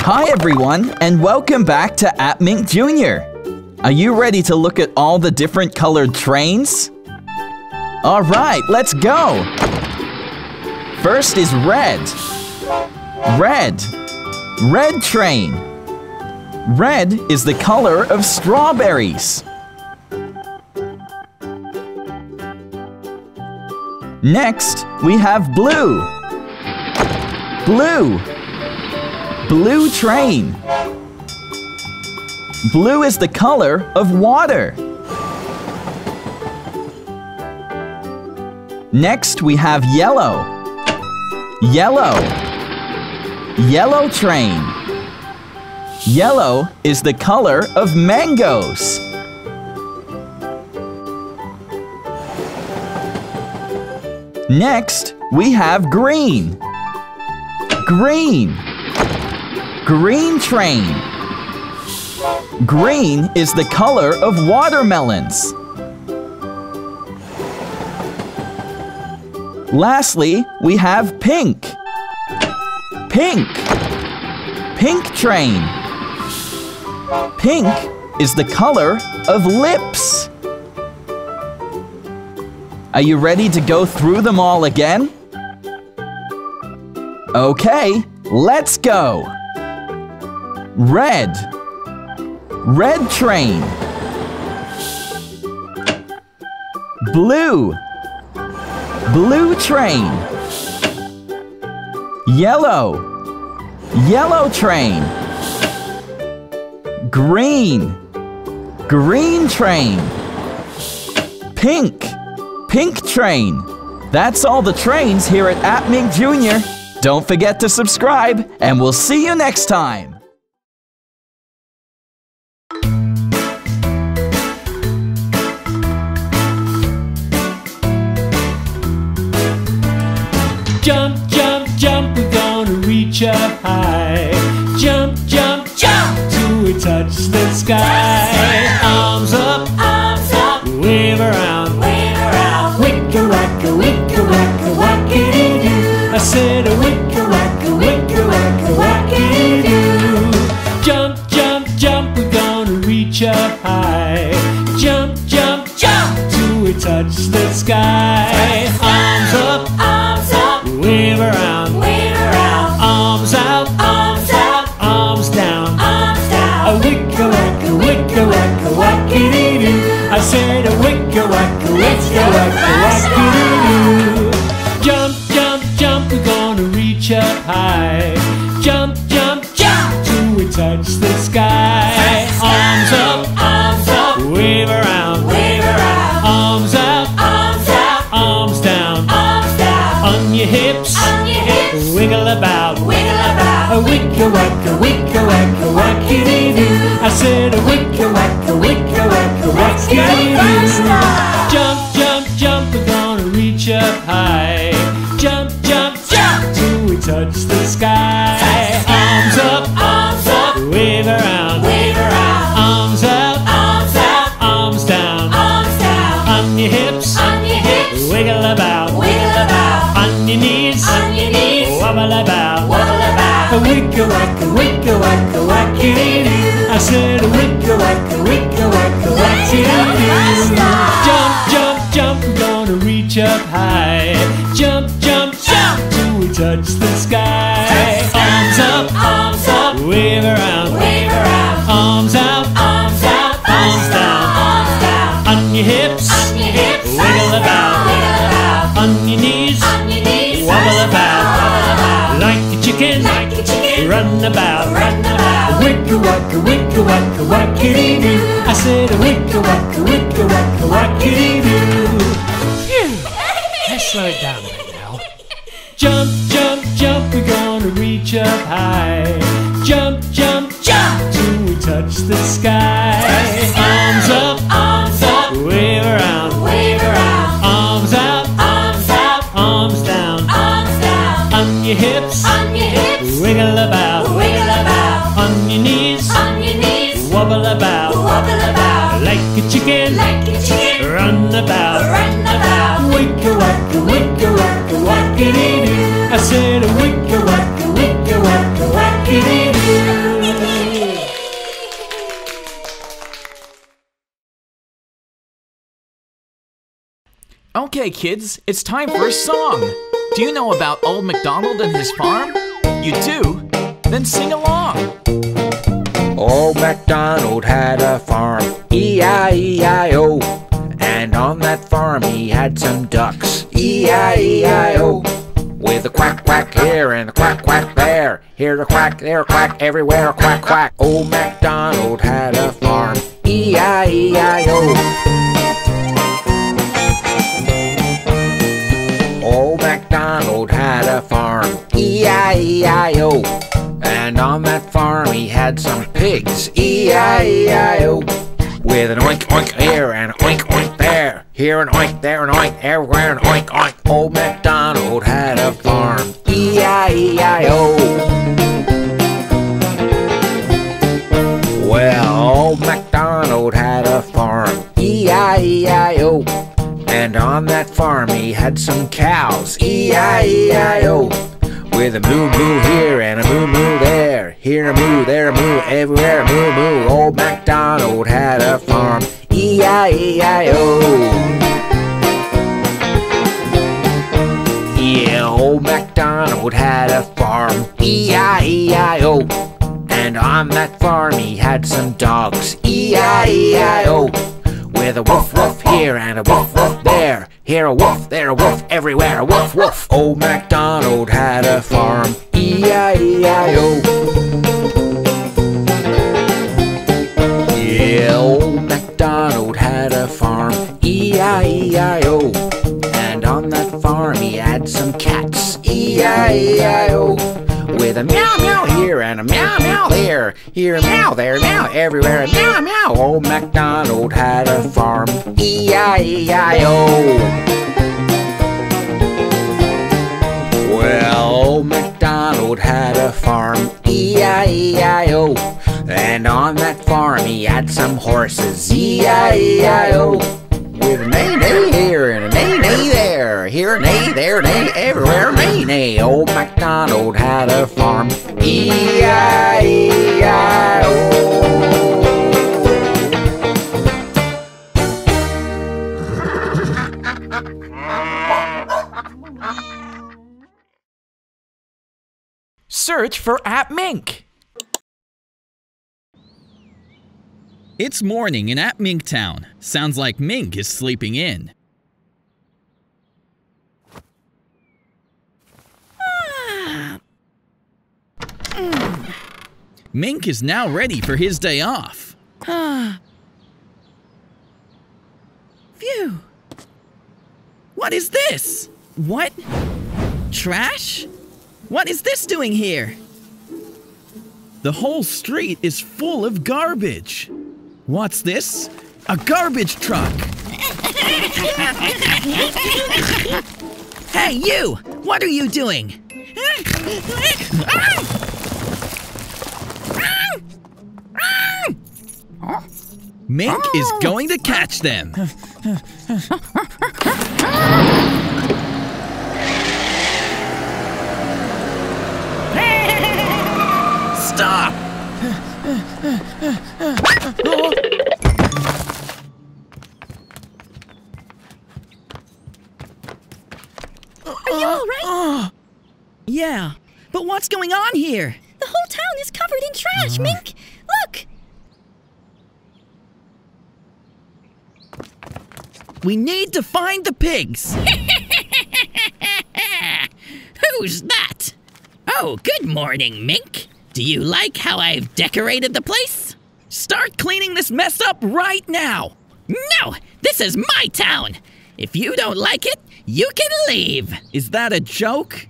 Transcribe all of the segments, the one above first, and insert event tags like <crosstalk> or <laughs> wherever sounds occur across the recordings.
Hi everyone, and welcome back to AppMink Jr. Are you ready to look at all the different colored trains? All right, let's go. First is red. Red. Red train. Red is the color of strawberries. Next, we have blue. Blue. Blue train. Blue is the color of water. Next, we have yellow. Yellow. Yellow train. Yellow is the color of mangoes. Next, we have green. Green. Green train. Green is the color of watermelons. Lastly, we have pink. Pink. Pink train. Pink is the color of lips. Are you ready to go through them all again? Okay, let's go. Red. Red train. Blue. Blue train. Yellow. Yellow train. Green. Green train. Pink. Pink train. That's all the trains here at AppMink Jr. Don't forget to subscribe, and we'll see you next time. Jump, jump, jump, we're gonna reach up high. Jump, jump, jump, till we touch the sky. Arms up, arms up, wave around, wave around. Wicka wacka, wicka wacka, wackity doo. I said a wicka wacka, wicka wacka, wackity doo. Jump, jump, jump, we're gonna reach up high. Jump, jump, jump, till we touch the sky. Said a wicka wacka, wicka wacka, wackity doo. Jump, jump, jump, we're gonna reach up high. Jump, jump, jump, till we touch the sky. Arms up, arms up, wave around, wave around. Arms out, arms out, arms down, arms down. On your hips, on your hips, wiggle about, wiggle about. A wicka wacka, wicka wacka, wackity doo. I said a wicka wacka, wicka wacka. Jump, jump, jump, we're gonna reach up high. Jump, jump, jump, till we touch the sky. Arms up, arms up, wave around, wave around. Arms out, arms out, arms down, arms down. On your hips, on your hips, wiggle about, wiggle about. On your knees, on your knees, wobble about, wobble about. A wacka, wicka wacka, wackity doo. I said a wicka wacka, wackity doo. Jump, jump, jump, we're gonna reach up high. Jump, jump, jump, till we touch the sky. Arms up, arms up, wave around, wave around. Arms out, arms out, arms down, arms down. On your hips, on your hips, wiggle about, wiggle about. On your knees, on your knees, wobble about, wobble about. Like a chicken, like a chicken, run about, run about. Wicka wacka, wicka wacka, wackity doo. I said a wicka wacka, wicka wacka, wackity doo. Phew! Let's slow it down bit now. Jump, jump, jump, we're gonna reach up high. Jump, jump, jump, till we touch the sky. chicken, like a chicken, run about, run about, wick a wack a wick wackity doo. I said a wick a wack a wackity doo. Okay, kids, it's time for a song. Do you know about Old MacDonald and his farm? You do? Then sing along. Old MacDonald had a farm, E-I-E-I-O. And on that farm he had some ducks, E-I-E-I-O. With a quack quack here and a quack quack there. Here a quack, there a quack, everywhere a quack quack. Old MacDonald had a farm, E-I-E-I-O. Old MacDonald had a farm, E-I-E-I-O. And on that farm he had some pigs, E E-I-E-I-O. With an oink oink here and oink oink there. Here an oink, there an oink, everywhere an oink oink. Old MacDonald had a farm, E-I-E-I-O. Well, old MacDonald had a farm, E-I-E-I-O. And on that farm he had some cows, E E-I-E-I-O. With a moo moo here and a moo moo there. Here a moo, there a moo, everywhere a moo moo. Old MacDonald had a farm, E-I-E-I-O. Yeah, old MacDonald had a farm, E-I-E-I-O. And on that farm he had some dogs, E E-I-E-I-O. With a woof woof here and a woof woof there. Here a woof, there a woof, everywhere a woof woof. Old MacDonald had a farm, E-I-E-I-O. Yeah, old MacDonald had a farm, E-I-E-I-O. And on that farm he had some cats, E E-I-E-I-O. With a meow meow here and a meow meow there. Here meow, there meow, everywhere meow meow. Old MacDonald had a farm, E-I-E-I-O. Well, old MacDonald had a farm, E-I-E-I-O. And on that farm he had some horses, E-I-E-I-O. With neigh neigh here and a neigh neigh there. Here neigh, there neigh, everywhere neigh neigh. Old MacDonald had a farm, E E-I-E-I-O. Search for App Mink. It's morning in appMink Town. Sounds like Mink is sleeping in. Mink is now ready for his day off. Phew. What is this? What? Trash? What is this doing here? The whole street is full of garbage. What's this? A garbage truck. hey, you! What are you doing? Mink is oh. going to catch them. <laughs> Stop! Are you all right? Yeah, but what's going on here? The whole town is covered in trash, uh. Mink. Look. We need to find the pigs. <laughs> Who's that? Oh, good morning, Mink. Do you like how I've decorated the place? Start cleaning this mess up right now. No, this is my town. If you don't like it, you can leave. Is that a joke?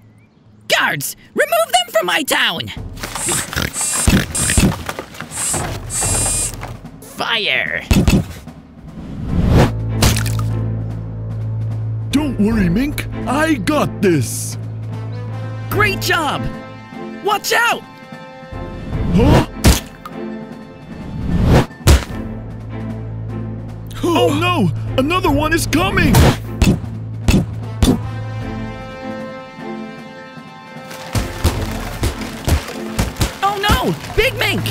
Guards, remove them from my town. Fire. Don't worry, Mink. I got this. Great job! Watch out! Huh? Oh no! Another one is coming! Oh no! Big Mink!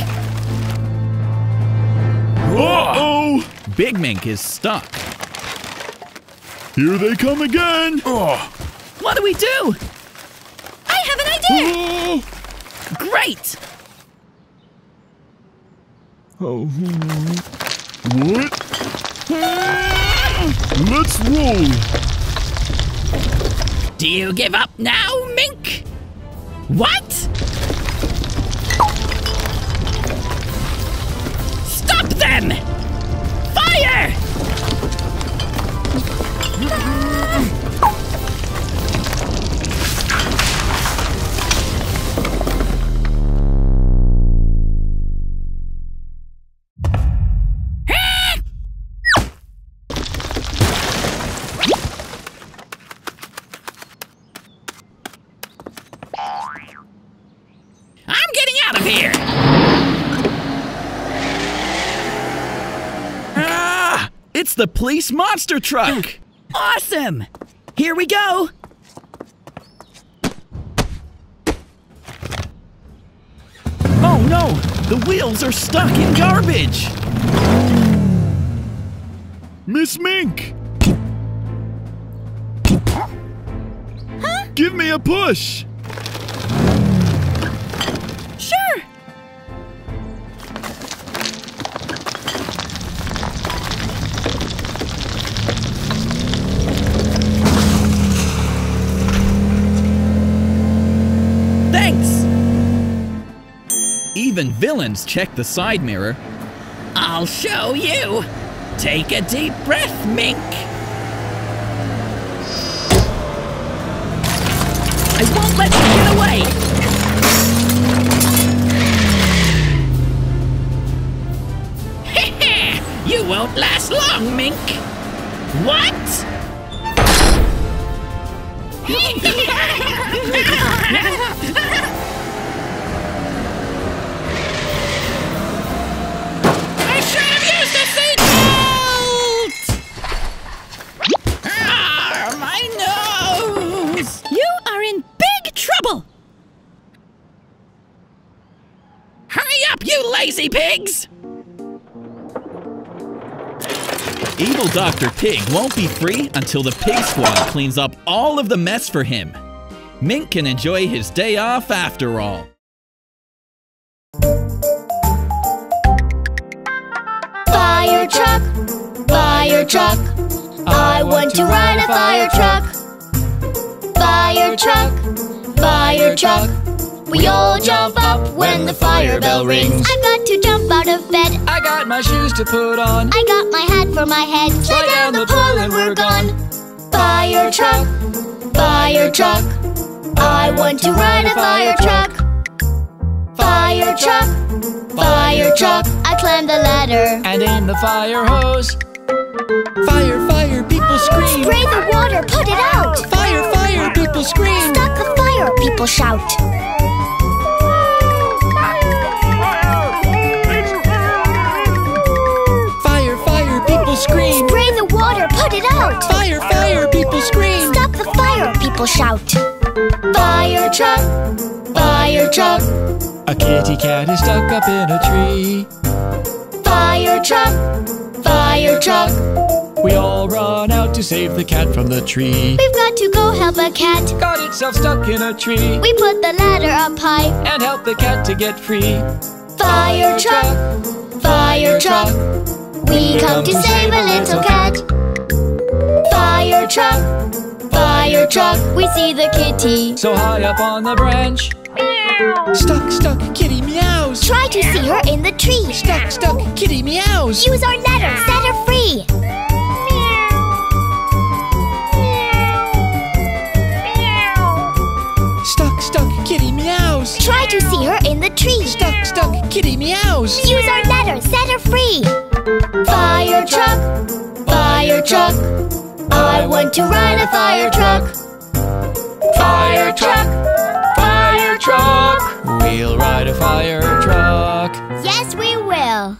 Uh oh! Big Mink is stuck. Here they come again! What do we do? I have an idea! Oh, Great! Oh, what? Let's roll! Do you give up now, Mink? What? Stop them! Police monster truck! <laughs> Awesome! Here we go! Oh no! The wheels are stuck in garbage! Miss Mink! Huh? Give me a push! Even villains check the side mirror. I'll show you! Take a deep breath, Mink! I won't let you get away! <laughs> you won't last long, Mink! What? I <laughs> <laughs> lazy pigs! Evil Dr. Pig won't be free until the Pig Squad cleans up all of the mess for him. Mink can enjoy his day off after all. Fire truck, fire truck. I want to ride a fire truck. Fire truck, fire truck. We all jump up when the fire bell rings. I've got to jump out of bed. I got my shoes to put on. I got my hat for my head. Slide down the pole and we're gone. Fire truck, fire truck. I want to ride a fire truck. Fire truck, fire truck. I climb the ladder. And aim the fire hose. Fire, fire, people scream. Spray the water, put it out. Fire, fire, people scream. Stop the fire, people shout. Shout. Fire truck, fire truck. A kitty cat is stuck up in a tree. Fire truck, fire truck. We all run out to save the cat from the tree. We've got to go help a cat. Got itself stuck in a tree. We put the ladder up high. And help the cat to get free. Fire truck, fire truck. We come to save a little cat. Fire truck, fire truck. We see the kitty. So high up on the branch. Meow. Stuck, stuck, kitty meows. Try to see her in the tree. Stuck, stuck, kitty meows. Use our ladder, set her free. Stuck, stuck, kitty meows. Try to see her in the tree. Stuck, stuck, kitty meows. Use our ladder, set her free. Fire truck, fire truck. I want to ride a fire truck. Fire truck, fire truck. We'll ride a fire truck. Yes, we will.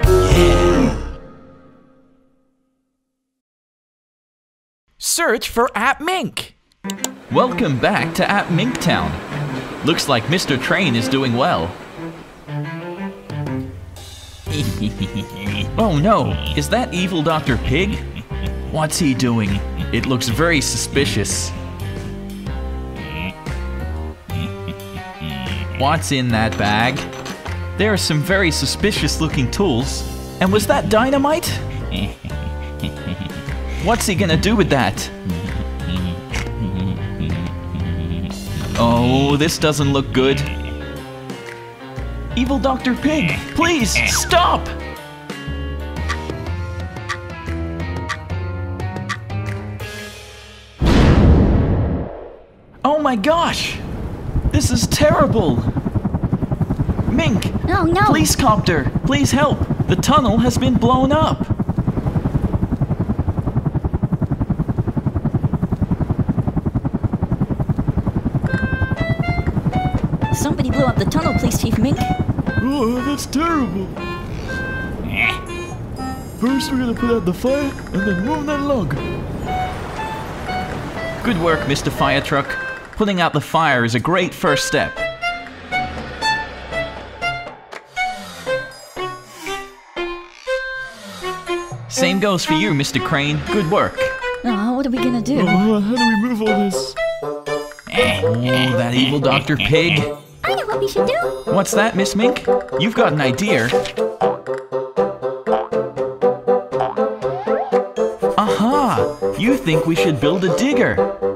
Search for App Mink. Welcome back to App Mink Town. Looks like Mr. Train is doing well. <laughs> oh no, is that evil Dr. Pig? What's he doing? It looks very suspicious. What's in that bag? There are some very suspicious looking tools. And was that dynamite? What's he gonna do with that? Oh, this doesn't look good. Evil Dr. Pig, please stop! Oh my gosh! This is terrible! Mink, Oh no! police copter, please help! The tunnel has been blown up! Somebody blew up the tunnel, Police Chief Mink. Oh, that's terrible. First, we're gonna put out the fire and then move that log. Good work, Mr. Fire Truck. Putting out the fire is a great first step. Same goes for you, Mr. Crane. Good work. Oh, what are we gonna do? Oh, how do we move all this? Oh, that evil Dr. Pig. I know what we should do. What's that, Miss Mink? You've got an idea. Aha! You think we should build a digger?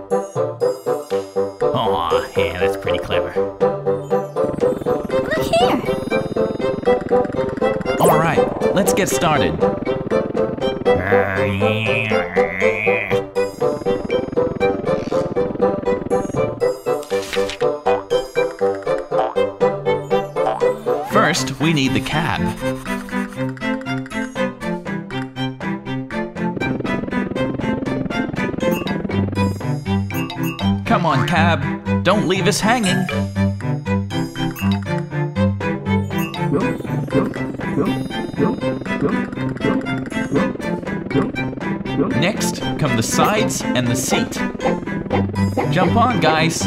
Aw, yeah, that's pretty clever. Look here. Alright, let's get started. First, we need the cab. Leave us hanging. Next come the sides and the seat. Jump on, guys.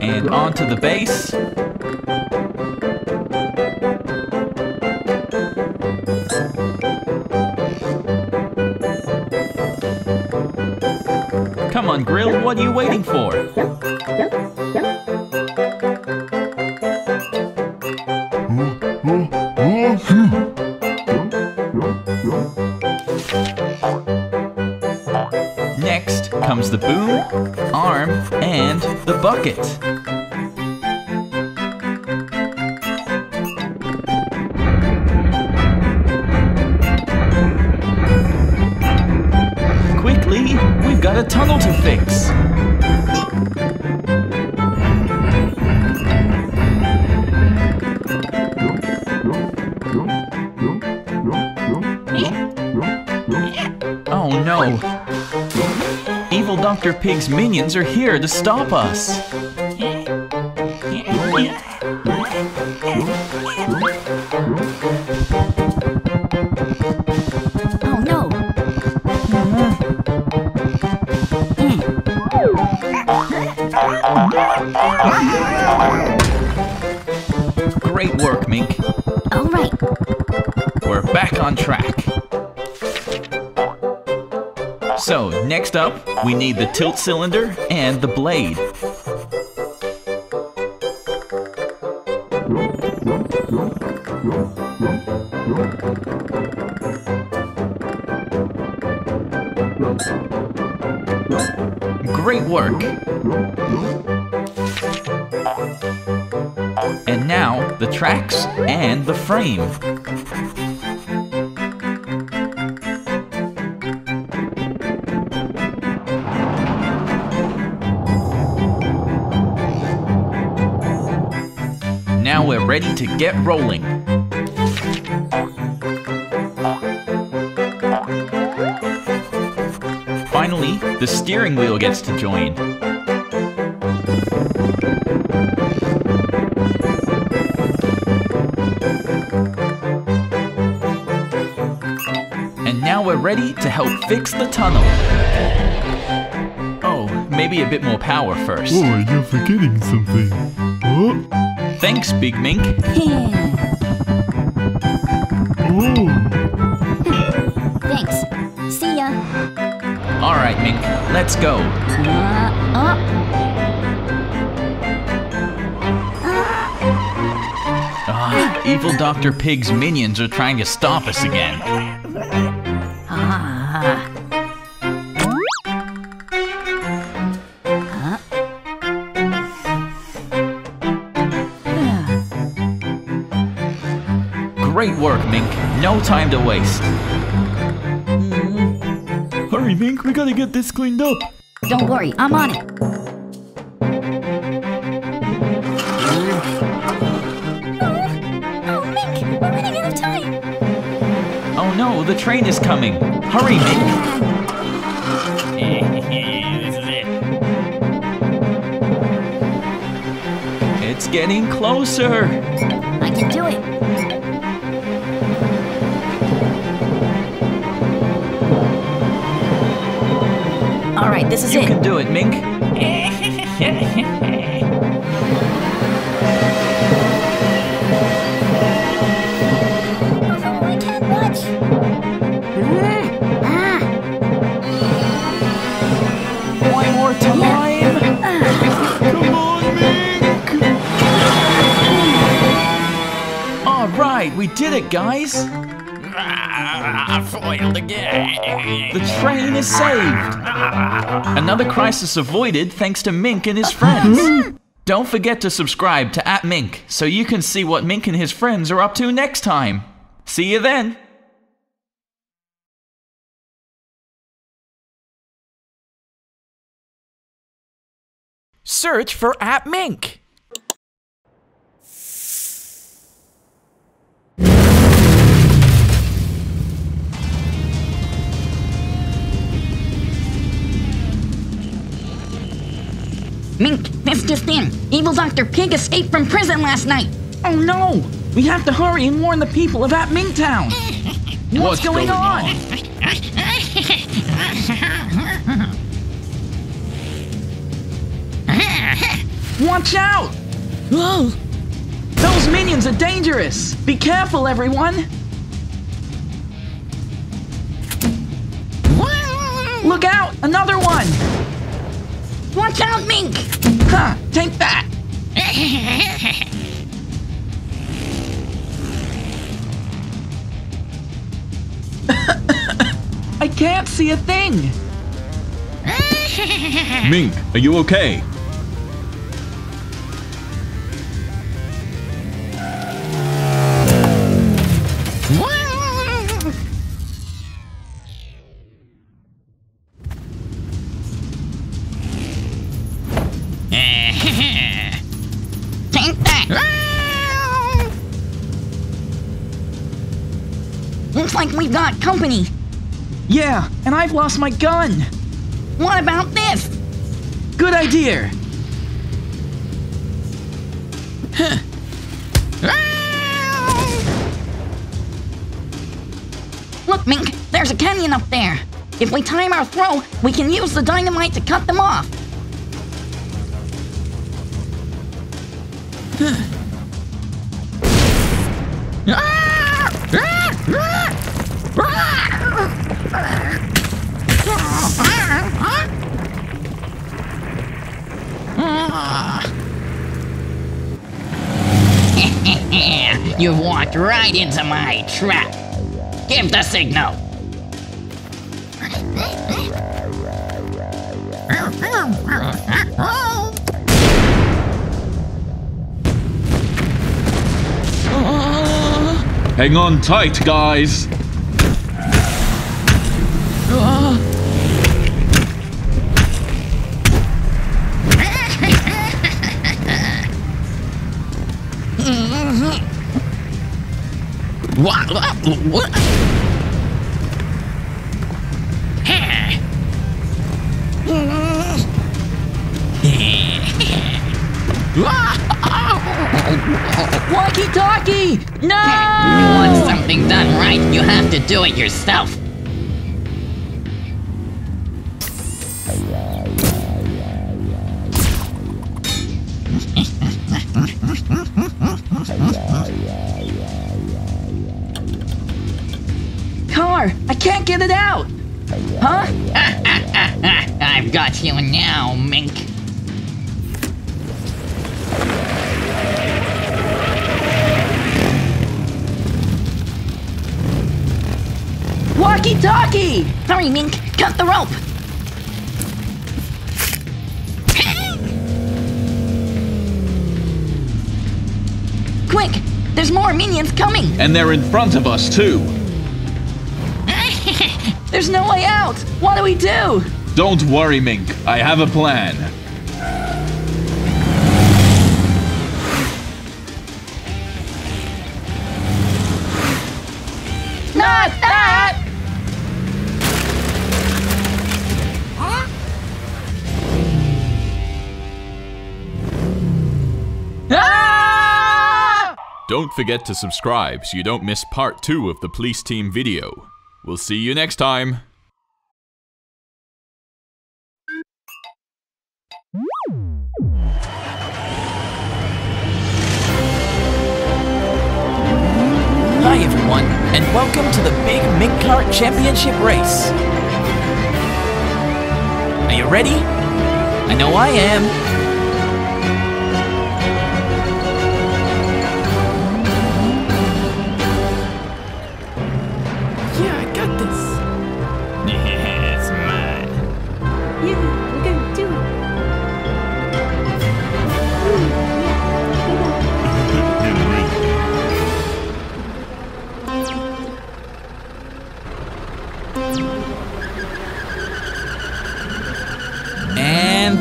And onto the base. What are you waiting for? Next comes the boom, arm, and the bucket. Pig's minions are here to stop us. So, next up, we need the tilt cylinder and the blade. Great work! And now, the tracks and the frame. Ready to get rolling. Finally, the steering wheel gets to join. And now we're ready to help fix the tunnel. Oh, maybe a bit more power first. Oh, you're forgetting something. Oh, Thanks, Big Mink. Thanks. See ya. All right, Mink, let's go. Uh, up. Ah, evil Dr. Pig's minions are trying to stop us again. No time to waste. Hurry, Mink, we gotta get this cleaned up. Don't worry, I'm on it. Oh, oh, Mink, we're running out of time. Oh no, the train is coming. Hurry, Mink. this is it. It's getting closer. I can do it. Right, this is You it. can do it, Mink. Oh, I can't watch. Ah, One more time. Come on, Mink! All right, we did it, guys. Ah, foiled again. The train is saved. Another crisis avoided thanks to Mink and his friends. <laughs> Don't forget to subscribe to appMink so you can see what Mink and his friends are up to next time. See you then. Search for appMink. Mink, this just in. Evil Dr. Pig escaped from prison last night. Oh no! We have to hurry and warn the people of appMinktown. <laughs> What's, going, on? <laughs> Watch out! Whoa! Those minions are dangerous! Be careful, everyone! Look out! Another one! Watch out, Mink! Ha! Take that! <laughs> I can't see a thing! Mink, are you okay? Company. Yeah, and I've lost my gun! What about this? Good idea! Look, Mink, there's a canyon up there. If we time our throw, we can use the dynamite to cut them off. <laughs> You've walked right into my trap. Give the signal. Hang on tight, guys. What? What? Walkie talkie! No! You want something done right, you have to do it yourself. It out. Huh? <laughs> I've got you now, Mink. Walkie talkie! Hurry, Mink, cut the rope. Quick, there's more minions coming. And they're in front of us, too. There's no way out. What do we do? Don't worry, Mink. I have a plan. Not that! Ah! Don't forget to subscribe so you don't miss part 2 of the police team video. We'll see you next time. Hi everyone, and welcome to the Big Mink Cart Championship race. Are you ready? I know I am.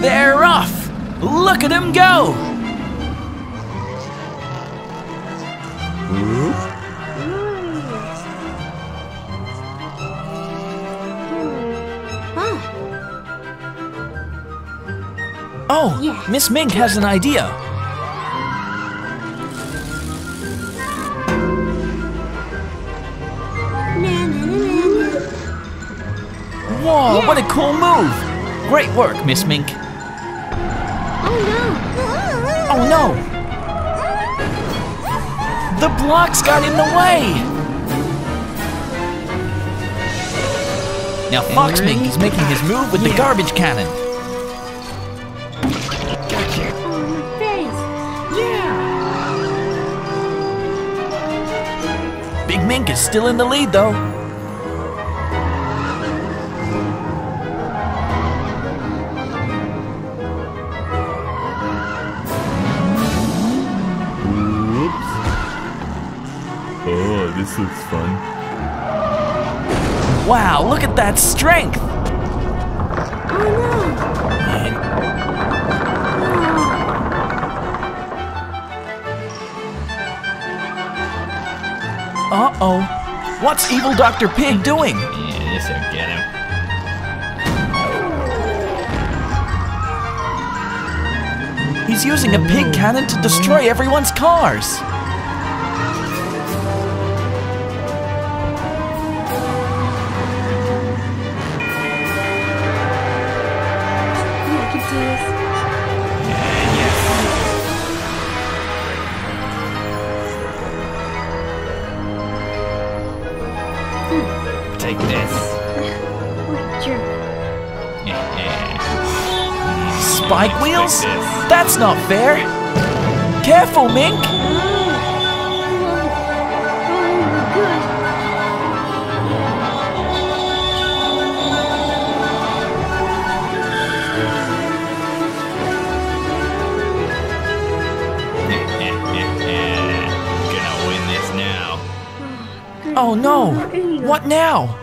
They're off! Look at them go! Oh, Yeah. Miss Mink has an idea. Whoa, what a cool move! Great work, Miss Mink. Oh no! The blocks got in the way! Now Fox Mink is making his move with the garbage cannon. Oh, my face! Big Mink is still in the lead though. That strength! Oh no! Uh-oh. What's evil Dr. Pig doing? Yeah, this'll get him. He's using a pig cannon to destroy everyone's cars. Spike wheels? That's not fair. Careful, Mink. <laughs> Gonna win this now. Oh no. What now?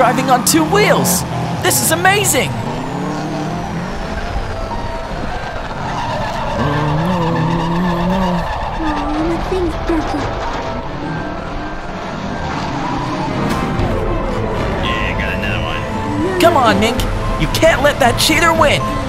Driving on two wheels. This is amazing. Oh, my thing's broken. Yeah, got another one. Come on, Mink. You can't let that cheater win.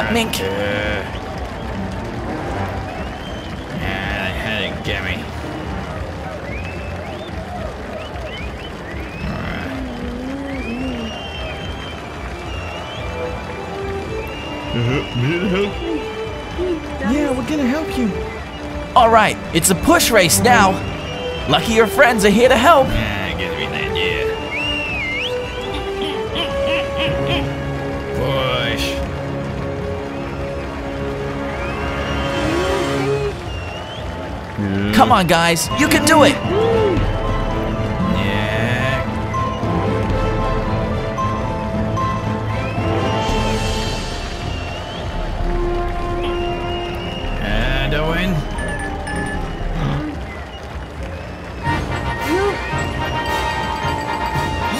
Shot, Mink. Yeah, had get me. Me to help you? Yeah, we're gonna help you. All right, it's a push race now. Lucky your friends are here to help. Come on, guys, you can do it. And Owen.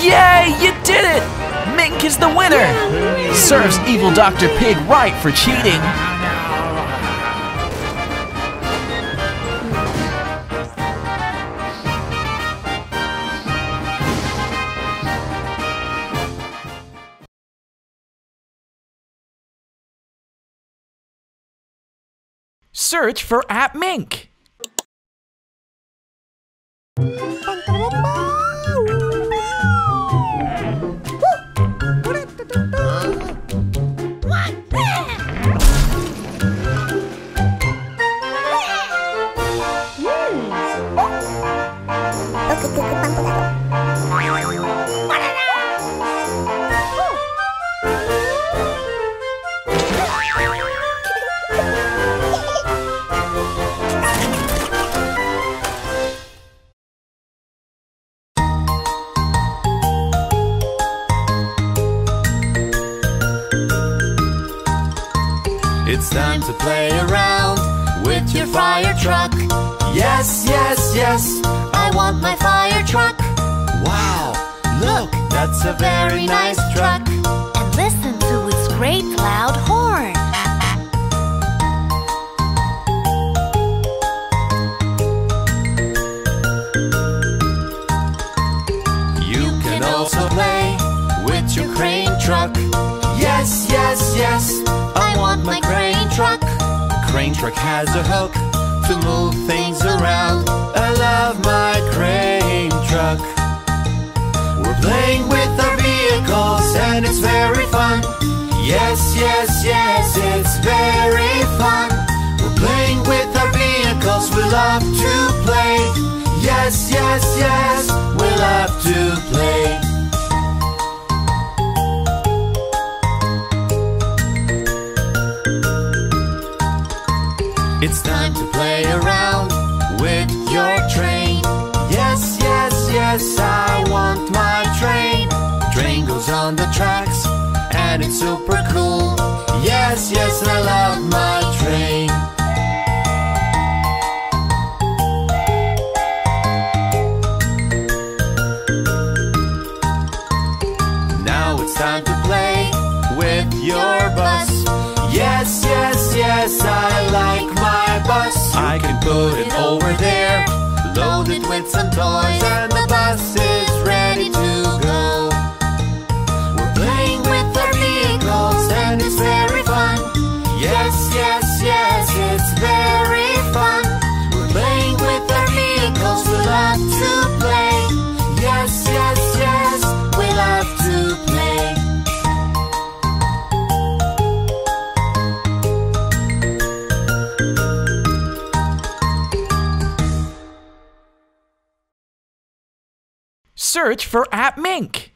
Yay, you did it! Mink is the winner. Serves evil Dr. Pig right for cheating. Search for appMink. To play around with your fire truck. Yes, yes, yes, I want my fire truck. Wow, look, that's a very nice truck. And listen to its great loud horn. You can also play with your crane truck. Yes, yes, yes, I want my crane truck. Crane truck has a hook to move things around. I love my crane truck. We're playing with our vehicles and it's very fun. Yes, yes, yes, it's very fun. We're playing with our vehicles, we love to play. Yes, yes, yes, we love to play. It's time to play around with your train. Yes, yes, yes, I want my train. Train goes on the tracks and it's super cool. Yes, yes, I love my train. Over there, loaded with some toys, Search for appMink.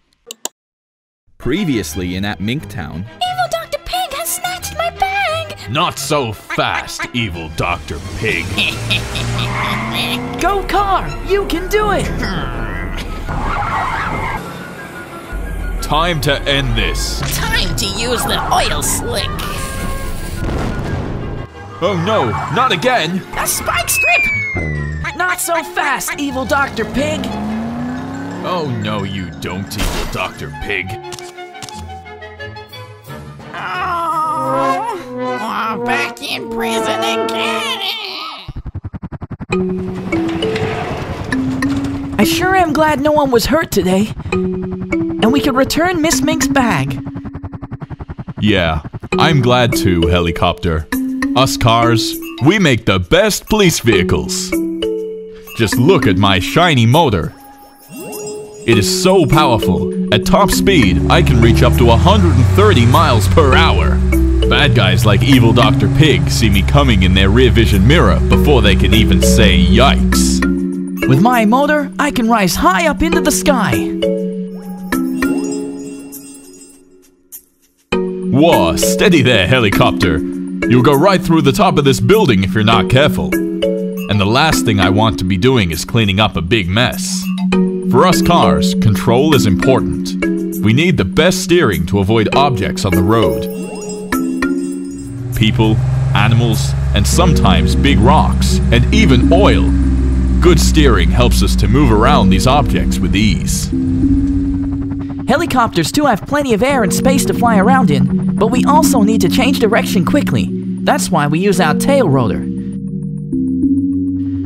Previously in appMinktown. Evil Dr. Pig has snatched my bag. Not so fast, evil Dr. Pig. <laughs> Go car, you can do it. Time to end this. Time to use the oil slick. Oh no, not again! A spike strip. Not so fast, evil Dr. Pig. Oh no, you don't, evil Dr. Pig. Oh, oh, back in prison again. I sure am glad no one was hurt today. And we could return Miss Mink's bag. Yeah, I'm glad too, helicopter. Us cars, we make the best police vehicles. Just look at my shiny motor. It is so powerful. At top speed, I can reach up to 130 miles per hour. Bad guys like evil Dr. Pig see me coming in their rear vision mirror before they can even say yikes. With my motor, I can rise high up into the sky. Whoa, steady there, helicopter. You'll go right through the top of this building if you're not careful. And the last thing I want to be doing is cleaning up a big mess. For us cars, control is important. We need the best steering to avoid objects on the road. People, animals, and sometimes big rocks, and even oil. Good steering helps us to move around these objects with ease. Helicopters too have plenty of air and space to fly around in, but we also need to change direction quickly. That's why we use our tail rotor.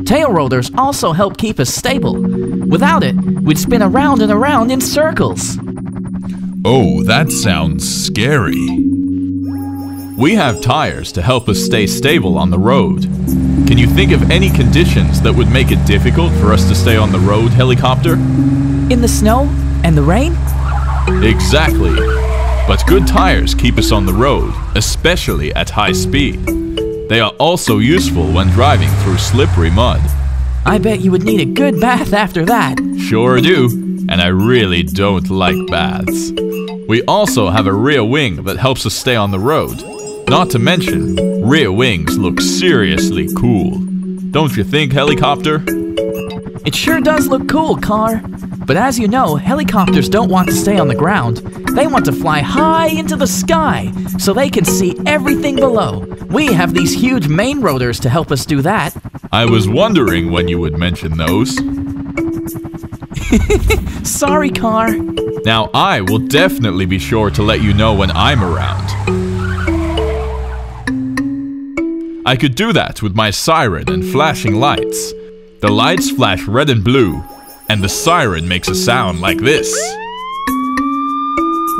Tail rotors also help keep us stable. Without it, we'd spin around and around in circles. Oh, that sounds scary. We have tires to help us stay stable on the road. Can you think of any conditions that would make it difficult for us to stay on the road, helicopter? In the snow and the rain? Exactly. But good tires keep us on the road, especially at high speed. They are also useful when driving through slippery mud. I bet you would need a good bath after that. Sure do, and I really don't like baths. We also have a rear wing that helps us stay on the road. Not to mention, rear wings look seriously cool. Don't you think, helicopter? It sure does look cool, car. But as you know, helicopters don't want to stay on the ground. They want to fly high into the sky so they can see everything below. We have these huge main rotors to help us do that. I was wondering when you would mention those. <laughs> Sorry, car. Now, I will definitely be sure to let you know when I'm around. I could do that with my siren and flashing lights. The lights flash red and blue, and the siren makes a sound like this.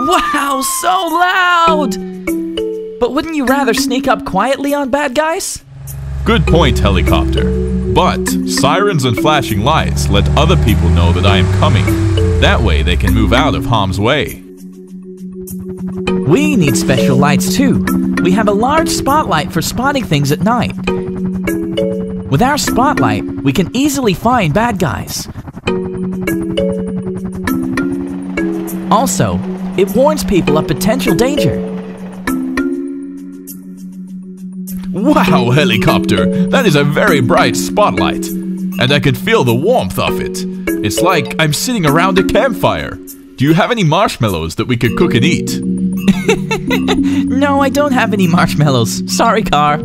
Wow, so loud! But wouldn't you rather sneak up quietly on bad guys? Good point, helicopter. But sirens and flashing lights let other people know that I am coming. That way they can move out of harm's way. We need special lights too. We have a large spotlight for spotting things at night. With our spotlight, we can easily find bad guys. Also, it warns people of potential danger. Wow, helicopter! That is a very bright spotlight. And I can feel the warmth of it. It's like I'm sitting around a campfire. Do you have any marshmallows that we could cook and eat? <laughs> no, I don't have any marshmallows. Sorry, car.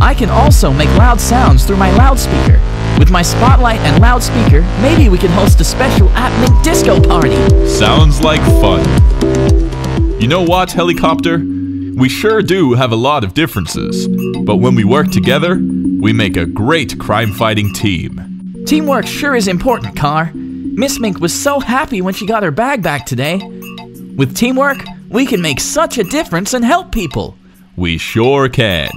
I can also make loud sounds through my loudspeaker. With my spotlight and loudspeaker, maybe we can host a special appMink disco party. Sounds like fun. You know what, helicopter? We sure do have a lot of differences, but when we work together, we make a great crime-fighting team. Teamwork sure is important, Car. Miss Mink was so happy when she got her bag back today. With teamwork, we can make such a difference and help people. We sure can.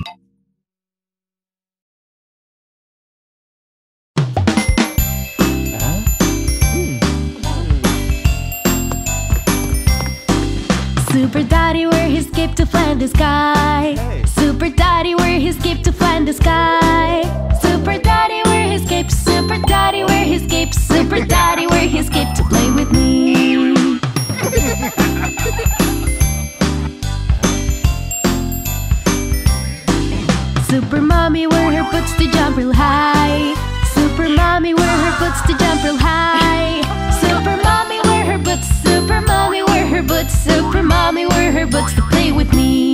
Super Daddy, where he skipped to fly in the sky. Super Daddy, where he skipped to fly in the sky. Super Daddy, where he skipped. Super Daddy, where he skipped. Super Daddy, where he skipped to play with me. Super Mommy, where her boots to jump real high. Super Mommy, where her boots to jump real high. Super Mommy, where her boots. Super Mommy, where her boots. Super Mommy, where her boots to play with me. <laughs>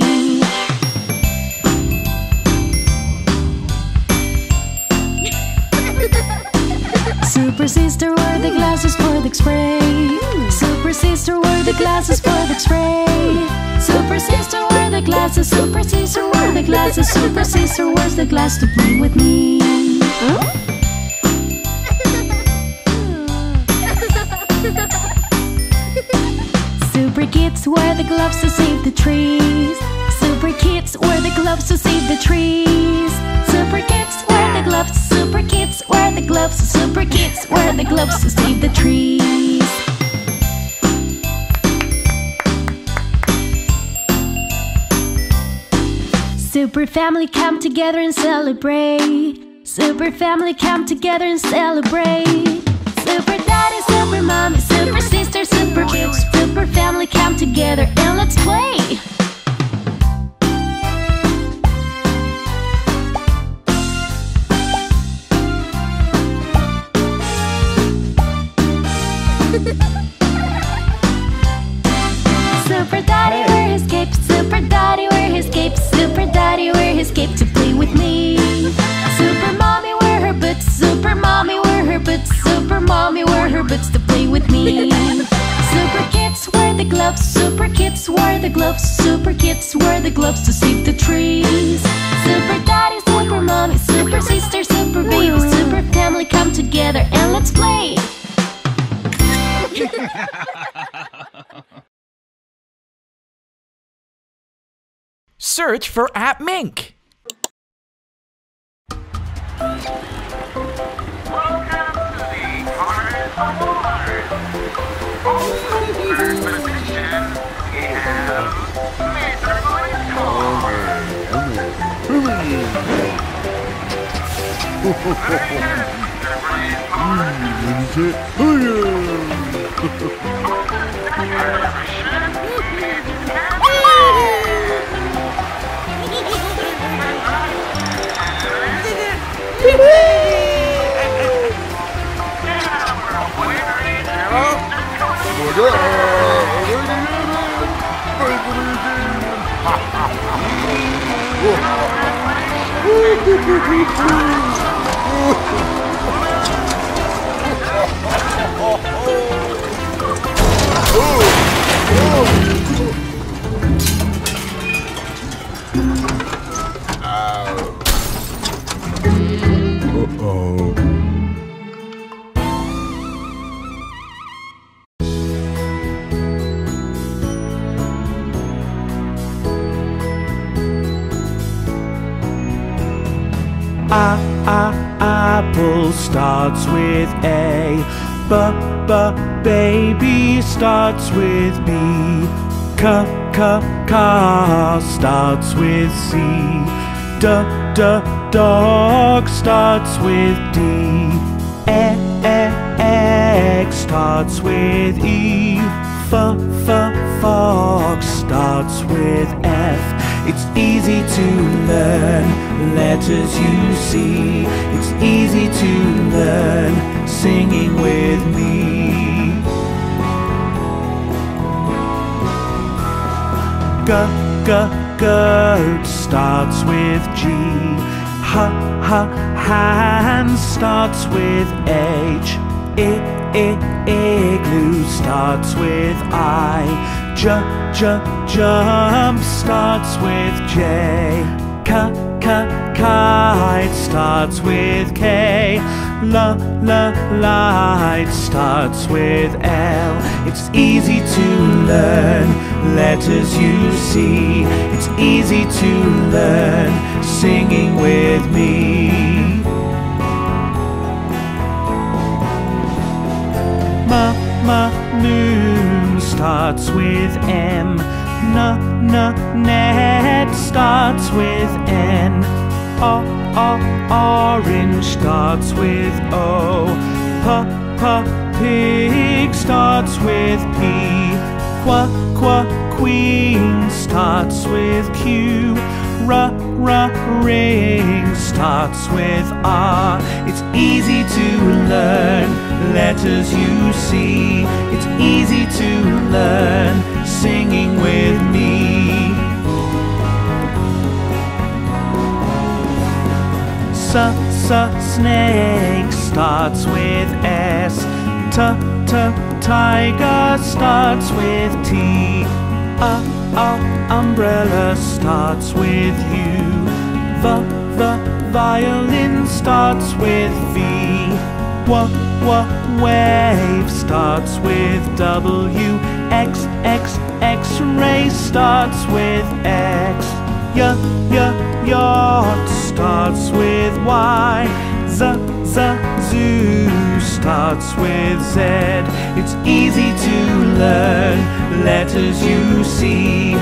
Super Sister, wear the glasses for the spray. Super Sister, wear the glasses for the spray. Super Sister, wear the glasses. Super Sister, wear the glasses. Super Sister wears the glass to play with me. Super Kids wear the gloves to save the trees. Super kids wear the gloves to save the trees. Super kids wear the gloves. Super kids wear the gloves. Super kids wear the gloves to save the trees. Super family come together and celebrate. Super family come together and celebrate. Super daddy, super mommy, super sister, super kids. Super family come together and let's play. <laughs> Super daddy wear his cape, super daddy wear his cape, super daddy wear his cape to play with me. Super mommy wear her boots, super mommy wear her boots, super mommy wear her boots to play with me. <laughs> gloves, super kids wear the gloves, super kids wear the gloves to save the trees. Super daddy, super mommy, super sister, super baby, super family come together and let's play. <laughs> Search for appMink. 문제 뭐야? Uh-oh. A, a, apple starts with A. B, b, baby starts with B. C, c, car starts with C. D, d, dog starts with D. E, e, egg starts with E. F, f, fox starts with F. It's easy to learn letters you see. It's easy to learn singing with me. G, g, goat starts with G. H, h, hand starts with H. I, I, igloo starts with I. J, j, jump starts with J. K, k, kite starts with K. L, l, light starts with L. It's easy to learn letters you see. It's easy to learn singing with me. Ma, moon starts with M. N, n, net starts with N. O, o, orange starts with O. P, p, pig starts with P. Qu, qu, queen starts with Q. R, ring starts with R. It's easy to learn letters you see. It's easy to learn singing with me. S, s, snake starts with S. T, t, tiger starts with T. A, a, umbrella starts with U. V, v, violin starts with V. W, w, wave starts with W. X, X, X-ray starts with X. y, y, yacht starts with Y. Z, zoo starts with Z. It's easy to learn letters you see.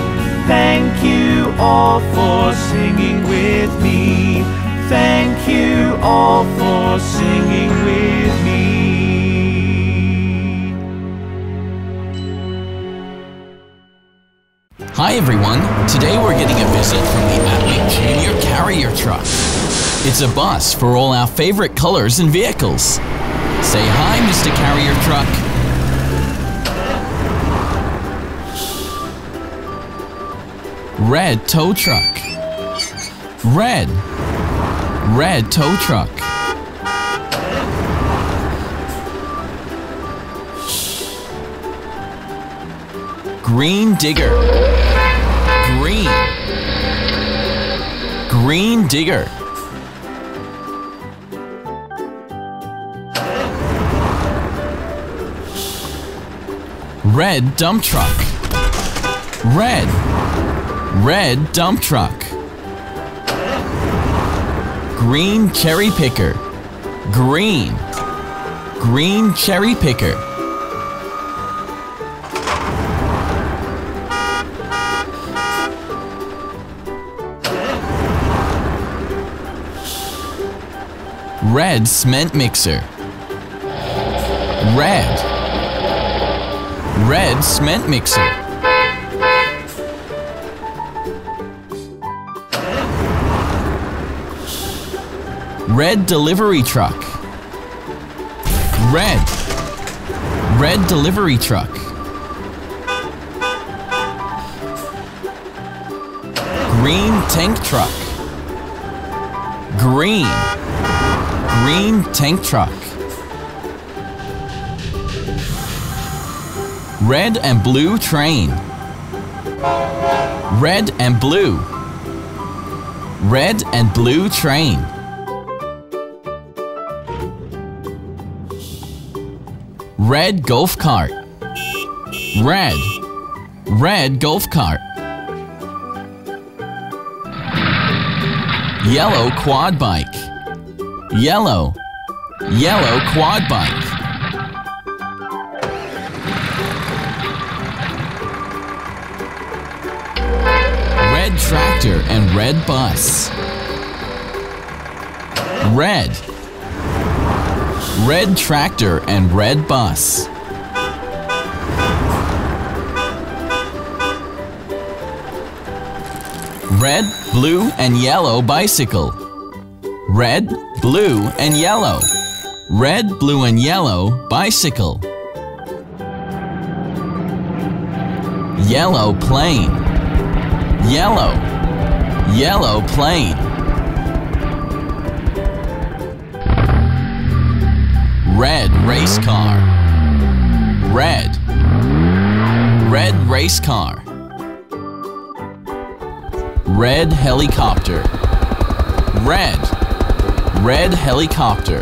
Thank you all for singing with me. Thank you all for singing with me. Hi everyone! Today we're getting a visit from the appMink Junior Carrier Truck. It's a bus for all our favorite colors and vehicles. Say hi, Mr. Carrier Truck. Red tow truck. Red. Red tow truck. Green digger. Green. Green digger. Red dump truck. Red. Red dump truck. Green cherry picker. Green. Green cherry picker. Red cement mixer. Red. Red cement mixer. Red delivery truck. Red. Red delivery truck. Green tank truck. Green. Green tank truck. Red and blue train. Red and blue. Red and blue train. Red golf cart. Red. Red golf cart. Yellow quad bike. Yellow. Yellow quad bike. Tractor and red bus. Red. Red tractor and red bus. Red, blue, and yellow bicycle. Red, blue, and yellow. Red, blue, and yellow bicycle. Yellow plane. Yellow. Yellow plane. Red race car. Red. Red race car. Red helicopter. Red. Red helicopter.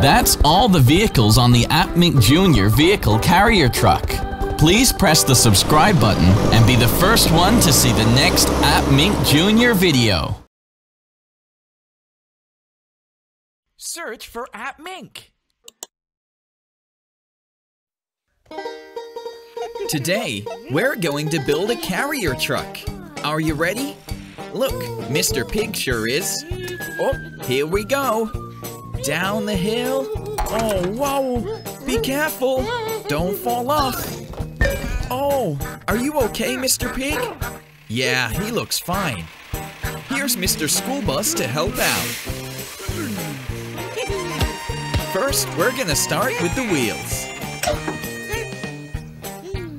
That's all the vehicles on the appMink Junior vehicle carrier truck. Please press the subscribe button and be the first one to see the next appMink Junior video. Search for appMink. Today, we're going to build a carrier truck. Are you ready? Look, Mr. Pig sure is. Oh, here we go. Down the hill. Oh, whoa. Be careful. Don't fall off. Oh, are you okay, Mr. Pig? Yeah, he looks fine. Here's Mr. School Bus to help out. First, we're gonna start with the wheels.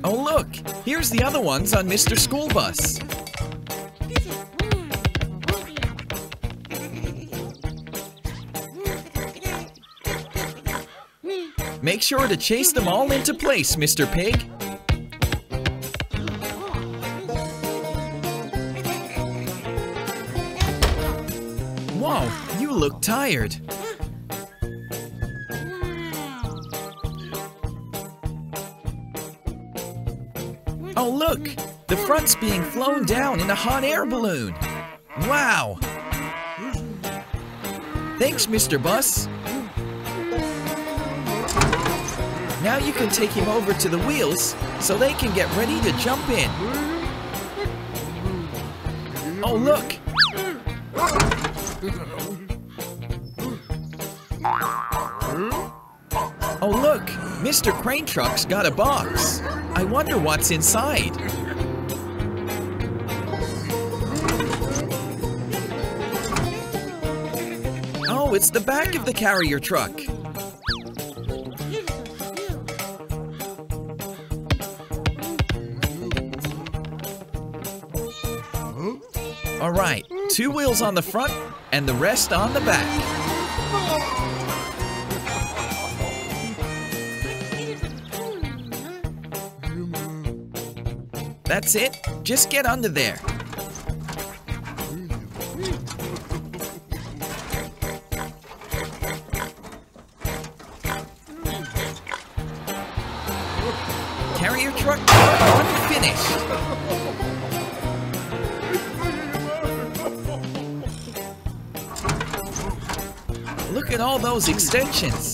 Oh look, here's the other ones on Mr. School Bus. Make sure to chase them all into place, Mr. Pig. Look tired. Oh look, The front's being flown down in a hot air balloon. Wow! Thanks, Mr. Bus. Now you can take him over to the wheels so they can get ready to jump in. Oh, look! Mr. Crane Truck's got a box. I wonder what's inside. Oh, it's the back of the carrier truck. All right, two wheels on the front and the rest on the back. That's it. Just get under there. Carrier truck unfinished. Look at all those extensions.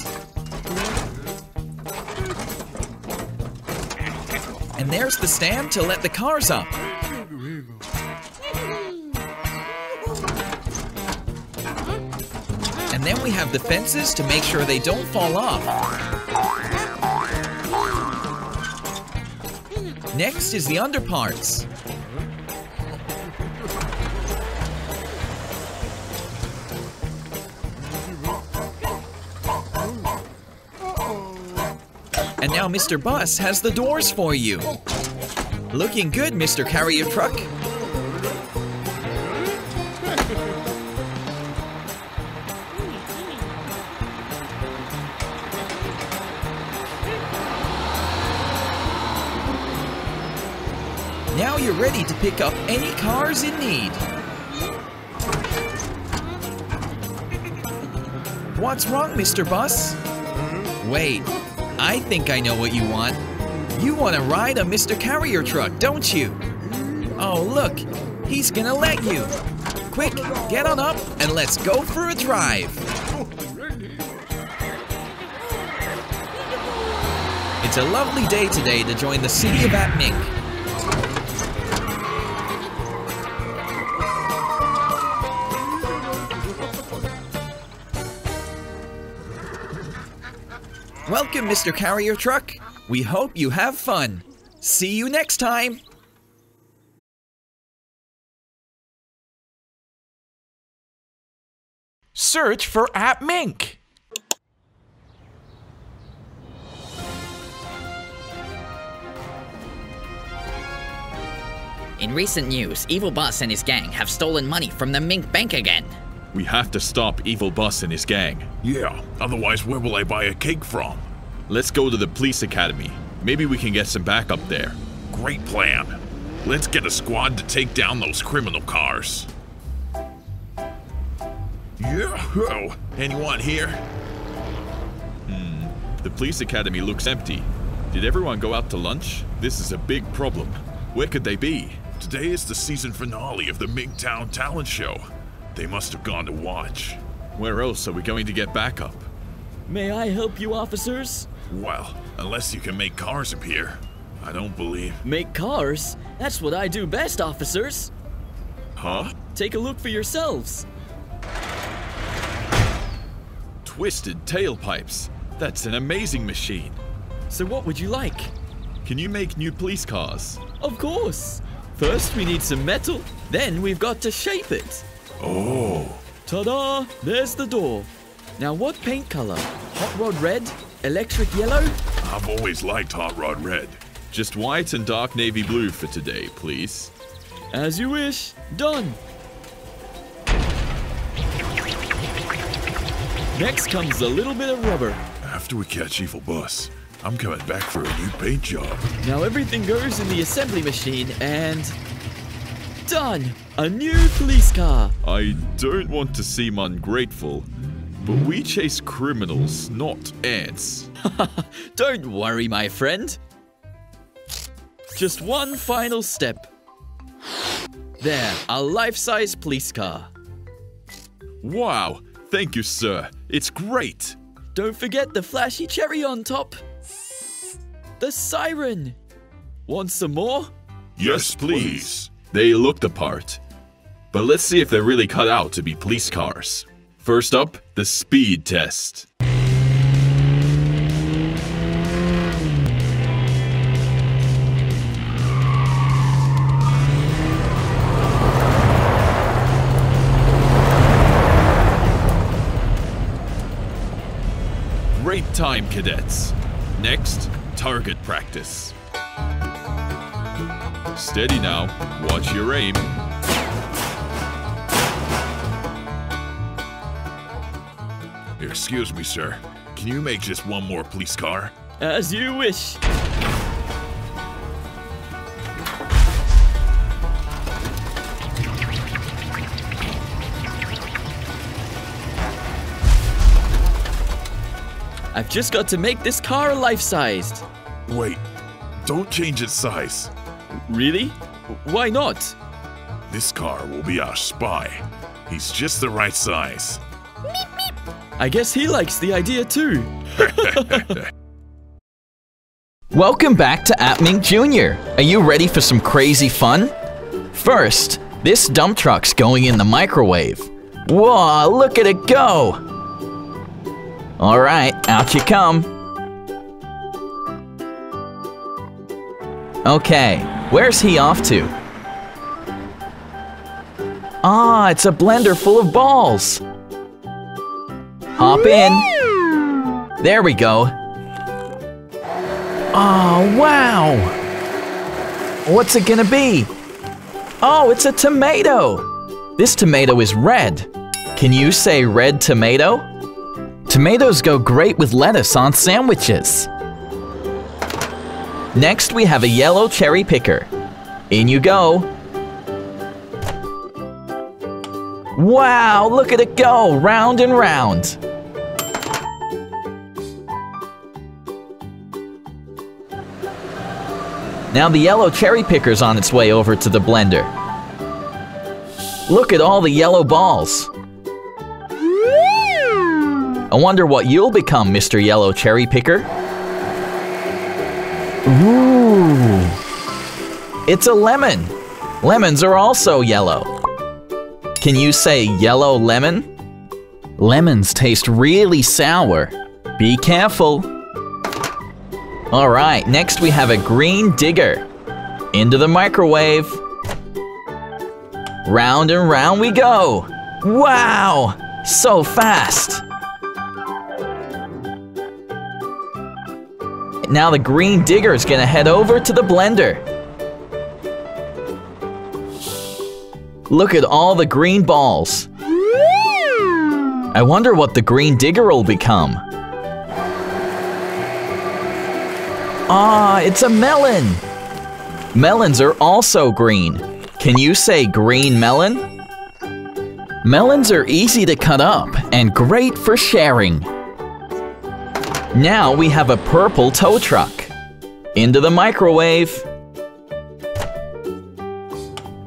The stand to let the cars up. And then we have the fences to make sure they don't fall off. Next is the underparts. And now Mr. Bus has the doors for you. Looking good, Mr. Carrier Truck. Now you're ready to pick up any cars in need. What's wrong, Mr. Bus? Wait, I think I know what you want. You want to ride a Mr. Carrier truck, don't you? Oh, look, he's gonna let you. Quick, get on up and let's go for a drive. It's a lovely day today to join the city of appMink. Welcome, Mr. Carrier Truck. We hope you have fun. See you next time. Search for appMink. In recent news, Evil Bus and his gang have stolen money from the Mink Bank again. We have to stop Evil Bus and his gang. Yeah, otherwise where will I buy a cake from? Let's go to the police academy. Maybe we can get some backup there. Great plan. Let's get a squad to take down those criminal cars. Yeah, oh, anyone here? Hmm, the police academy looks empty. Did everyone go out to lunch? This is a big problem. Where could they be? Today is the season finale of the Minktown Talent Show. They must have gone to watch. Where else are we going to get backup? May I help you, officers? Well, unless you can make cars appear. I don't believe. Make cars? That's what I do best, officers. Huh? Take a look for yourselves. Twisted tailpipes. That's an amazing machine. So what would you like? Can you make new police cars? Of course. First, we need some metal. Then we've got to shape it. Oh. Ta-da! There's the door. Now, what paint color? Hot rod red? Electric yellow? I've always liked Hot Rod Red. Just white and dark navy blue for today, please. As you wish. Done. Next comes a little bit of rubber. After we catch Evil Bus, I'm coming back for a new paint job. Now everything goes in the assembly machine and... Done! A new police car! I don't want to seem ungrateful, but we chase criminals, not ants. <laughs> Don't worry, my friend. Just one final step. There, a life-size police car. Wow, thank you, sir. It's great. Don't forget the flashy cherry on top. The siren. Want some more? Yes, please. They look the part. But let's see if they're really cut out to be police cars. First up, the speed test. Great time, cadets. Next, target practice. Steady now. Watch your aim. Excuse me, sir. Can you make just one more police car? As you wish. I've just got to make this car life-sized. Wait, don't change its size. Really? Why not? This car will be our spy. He's just the right size. I guess he likes the idea too. <laughs> Welcome back to appMink Jr. Are you ready for some crazy fun? First, this dump truck's going in the microwave. Whoa, look at it go! Alright, out you come. Okay, where's he off to? Ah, it's a blender full of balls. Hop in. There we go. Oh, wow! What's it gonna be? Oh, it's a tomato! This tomato is red. Can you say red tomato? Tomatoes go great with lettuce on sandwiches. Next, we have a yellow cherry picker. In you go. Wow, look at it go, round and round. Now the yellow cherry picker's on its way over to the blender. Look at all the yellow balls. I wonder what you'll become, Mr. Yellow Cherry Picker. Ooh. It's a lemon. Lemons are also yellow. Can you say yellow lemon? Lemons taste really sour. Be careful. Alright, next we have a green digger. Into the microwave. Round and round we go. Wow! So fast. Now the green digger is gonna head over to the blender. Look at all the green balls. I wonder what the green digger will become. Ah, it's a melon. Melons are also green. Can you say green melon? Melons are easy to cut up and great for sharing. Now we have a purple tow truck. Into the microwave.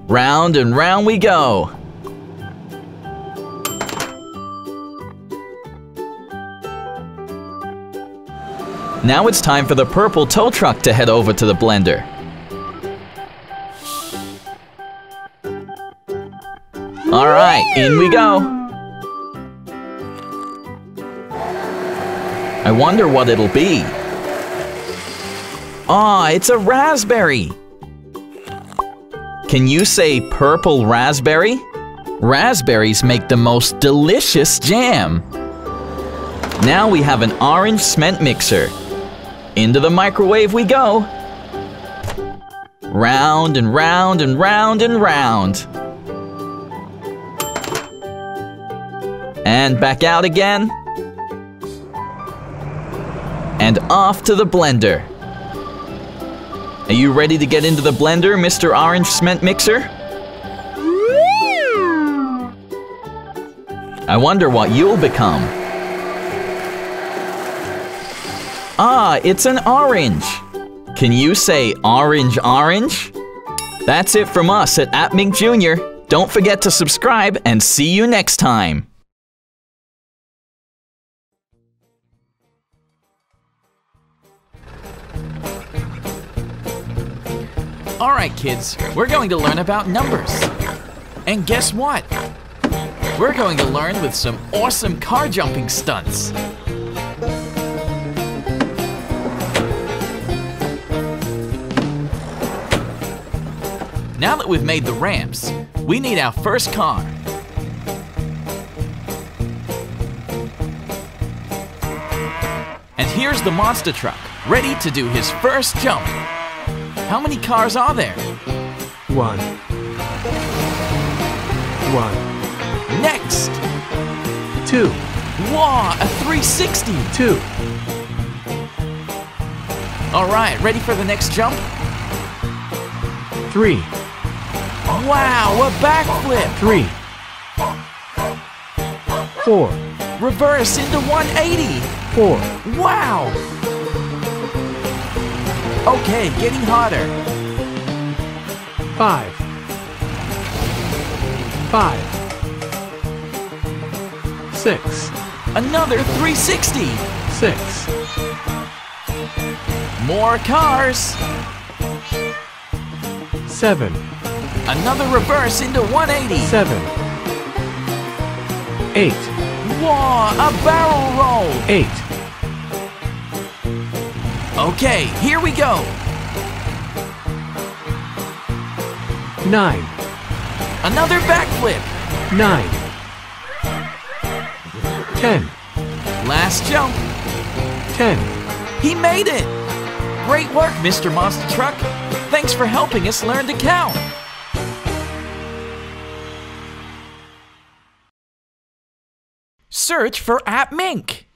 Round and round we go. Now it's time for the purple tow truck to head over to the blender. Alright, in we go. I wonder what it'll be. Ah, it's a raspberry. Can you say purple raspberry? Raspberries make the most delicious jam. Now we have an orange cement mixer. Into the microwave we go. Round and round and round and round. And back out again. And off to the blender. Are you ready to get into the blender, Mr. Orange Cement Mixer? I wonder what you'll become. Ah, it's an orange. Can you say orange orange? That's it from us at AppMink Jr. Don't forget to subscribe and see you next time. Alright, kids, we're going to learn about numbers. And guess what? We're going to learn with some awesome car jumping stunts. Now that we've made the ramps, we need our first car. And here's the monster truck, ready to do his first jump. How many cars are there? One. One. Next! Two. Wow, a 360! Two. Alright, ready for the next jump? Three. Wow, a backflip! Three. Four. Reverse into 180! Four. Wow! Okay, getting hotter. Five. Five. Six. Another 360! Six. More cars! Seven. Another reverse into 180! Seven. Eight. Whoa, a barrel roll! Eight. Okay, here we go! Nine. Another backflip! Nine. Ten. Last jump! Ten. He made it! Great work, Mr. Monster Truck! Thanks for helping us learn to count! Search for appMink!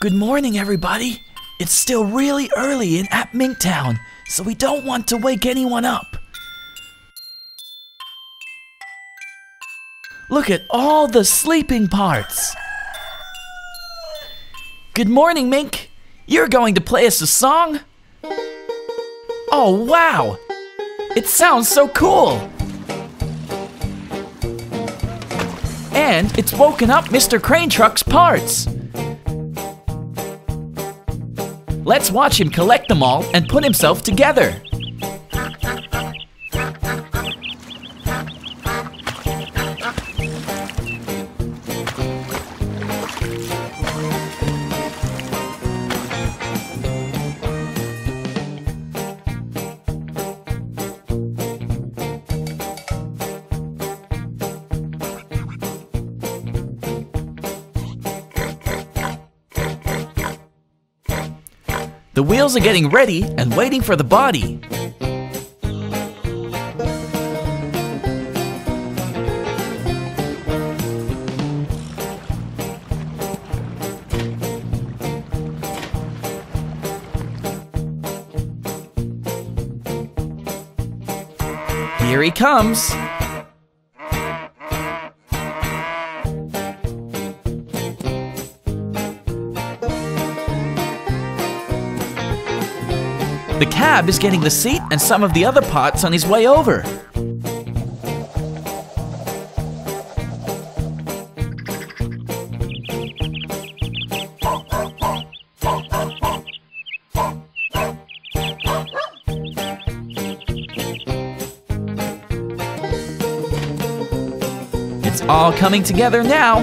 Good morning, everybody! It's still really early in appMinktown, so we don't want to wake anyone up. Look at all the sleeping parts! Good morning, Mink! You're going to play us a song? Oh, wow! It sounds so cool! And it's woken up Mr. Crane Truck's parts! Let's watch him collect them all and put himself together. The wheels are getting ready and waiting for the body. Here he comes. Cab is getting the seat and some of the other parts on his way over. It's all coming together now.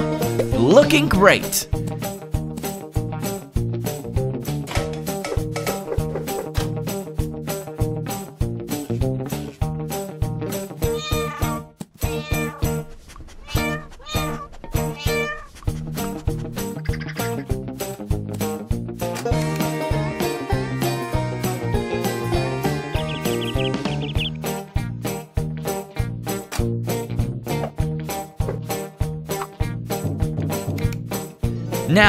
Looking great.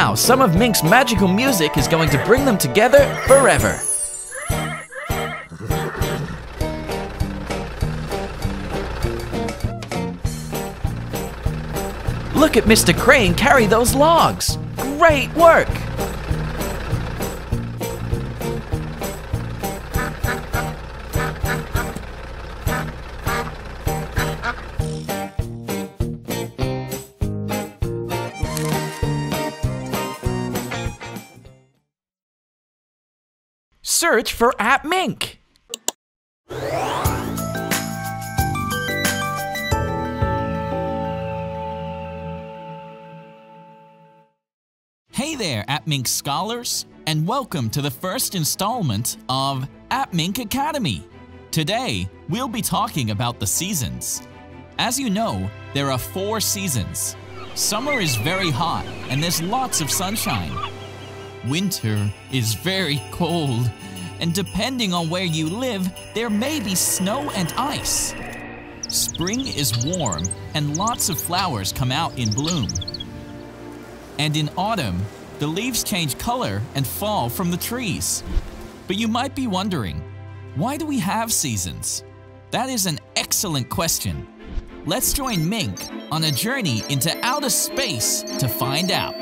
Now, some of Mink's magical music is going to bring them together forever. Look at Mr. Crane carry those logs. Great work! Search for appMink. Hey there, AppMink scholars, and welcome to the first installment of AppMink Academy. Today, we'll be talking about the seasons. As you know, there are four seasons. Summer is very hot and there's lots of sunshine. Winter is very cold, and depending on where you live, there may be snow and ice. Spring is warm and lots of flowers come out in bloom. And in autumn, the leaves change color and fall from the trees. But you might be wondering, why do we have seasons? That is an excellent question. Let's join Mink on a journey into outer space to find out.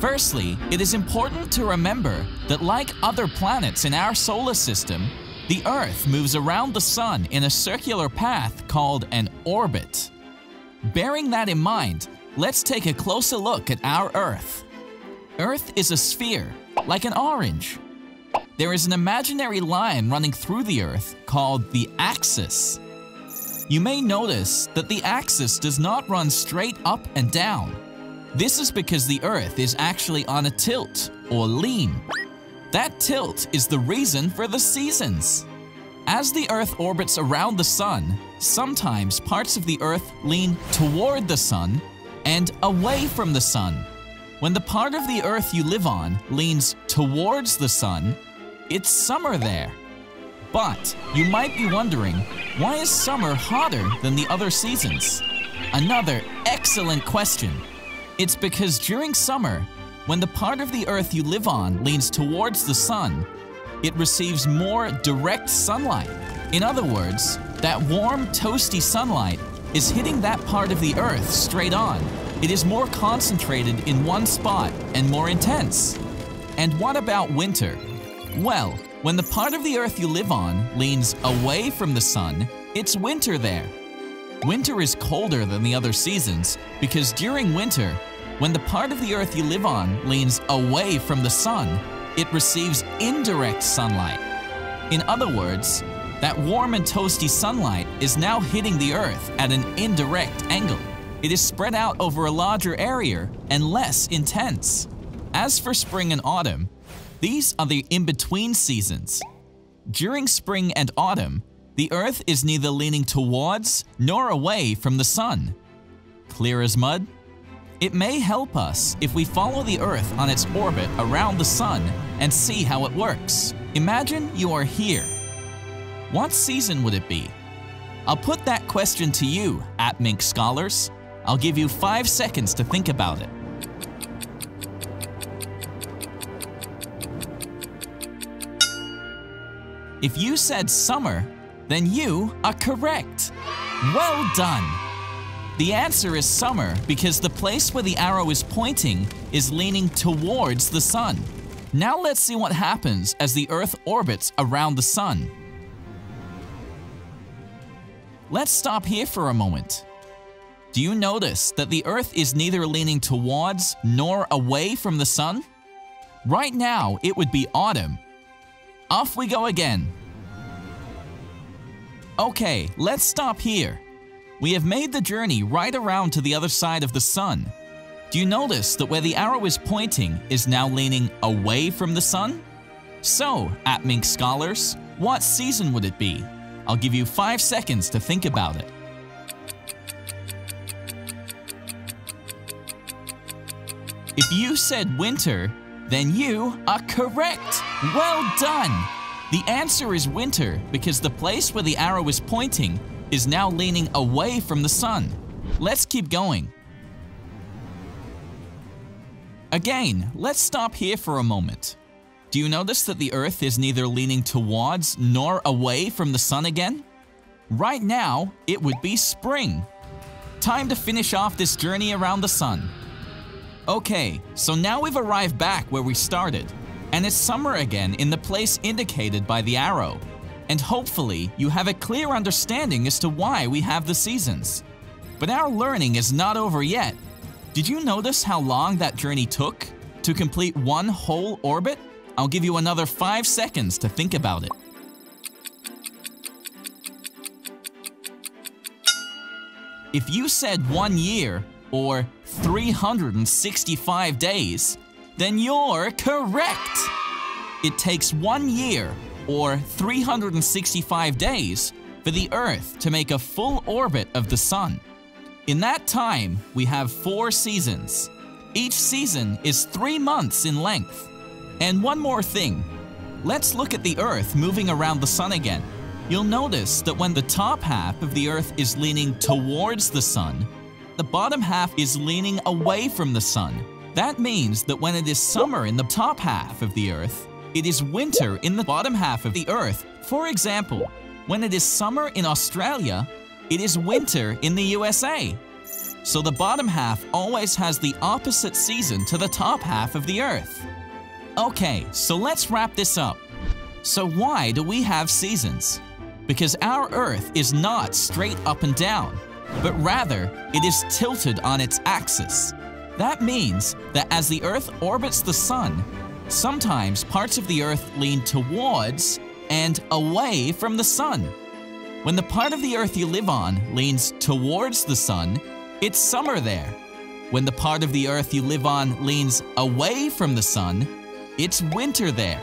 Firstly, it is important to remember that like other planets in our solar system, the Earth moves around the Sun in a circular path called an orbit. Bearing that in mind, let's take a closer look at our Earth. Earth is a sphere, like an orange. There is an imaginary line running through the Earth called the axis. You may notice that the axis does not run straight up and down. This is because the Earth is actually on a tilt, or lean. That tilt is the reason for the seasons. As the Earth orbits around the Sun, sometimes parts of the Earth lean toward the Sun and away from the Sun. When the part of the Earth you live on leans towards the Sun, it's summer there. But you might be wondering, why is summer hotter than the other seasons? Another excellent question. It's because during summer, when the part of the Earth you live on leans towards the sun, it receives more direct sunlight. In other words, that warm, toasty sunlight is hitting that part of the Earth straight on. It is more concentrated in one spot and more intense. And what about winter? Well, when the part of the Earth you live on leans away from the sun, it's winter there. Winter is colder than the other seasons because during winter, when the part of the Earth you live on leans away from the sun, it receives indirect sunlight. In other words, that warm and toasty sunlight is now hitting the Earth at an indirect angle. It is spread out over a larger area and less intense. As for spring and autumn, these are the in-between seasons. During spring and autumn, the Earth is neither leaning towards nor away from the sun. Clear as mud? It may help us if we follow the Earth on its orbit around the Sun and see how it works. Imagine you are here. What season would it be? I'll put that question to you, AppMink scholars. I'll give you five seconds to think about it. If you said summer, then you are correct. Well done! The answer is summer because the place where the arrow is pointing is leaning towards the sun. Now let's see what happens as the Earth orbits around the sun. Let's stop here for a moment. Do you notice that the Earth is neither leaning towards nor away from the sun? Right now, it would be autumn. Off we go again. Okay, let's stop here. We have made the journey right around to the other side of the sun. Do you notice that where the arrow is pointing is now leaning away from the sun? So, appMink scholars, what season would it be? I'll give you five seconds to think about it. If you said winter, then you are correct. Well done. The answer is winter because the place where the arrow is pointing is now leaning away from the sun. Let's keep going. Again, let's stop here for a moment. Do you notice that the Earth is neither leaning towards nor away from the sun again? Right now, it would be spring. Time to finish off this journey around the sun. Okay, so now we've arrived back where we started, and it's summer again in the place indicated by the arrow. And hopefully, you have a clear understanding as to why we have the seasons. But our learning is not over yet. Did you notice how long that journey took to complete one whole orbit? I'll give you another five seconds to think about it. If you said one year or 365 days, then you're correct. It takes one year or 365 days for the Earth to make a full orbit of the Sun. In that time, we have four seasons. Each season is three months in length. And one more thing. Let's look at the Earth moving around the Sun again. You'll notice that when the top half of the Earth is leaning towards the Sun, the bottom half is leaning away from the Sun. That means that when it is summer in the top half of the Earth, it is winter in the bottom half of the Earth. For example, when it is summer in Australia, it is winter in the USA. So the bottom half always has the opposite season to the top half of the Earth. Okay, so let's wrap this up. So why do we have seasons? Because our Earth is not straight up and down, but rather it is tilted on its axis. That means that as the Earth orbits the Sun, sometimes parts of the Earth lean towards and away from the Sun. When the part of the Earth you live on leans towards the Sun, it's summer there. When the part of the Earth you live on leans away from the Sun, it's winter there.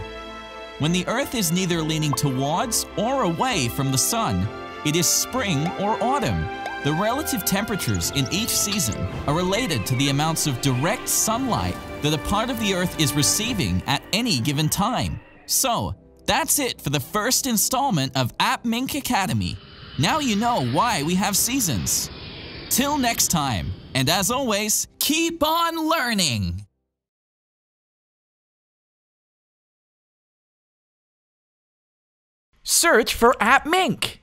When the Earth is neither leaning towards or away from the Sun, it is spring or autumn. The relative temperatures in each season are related to the amounts of direct sunlight that a part of the Earth is receiving at any given time. So, that's it for the first installment of appMink Academy. Now you know why we have seasons. Till next time, and as always, keep on learning! Search for appMink.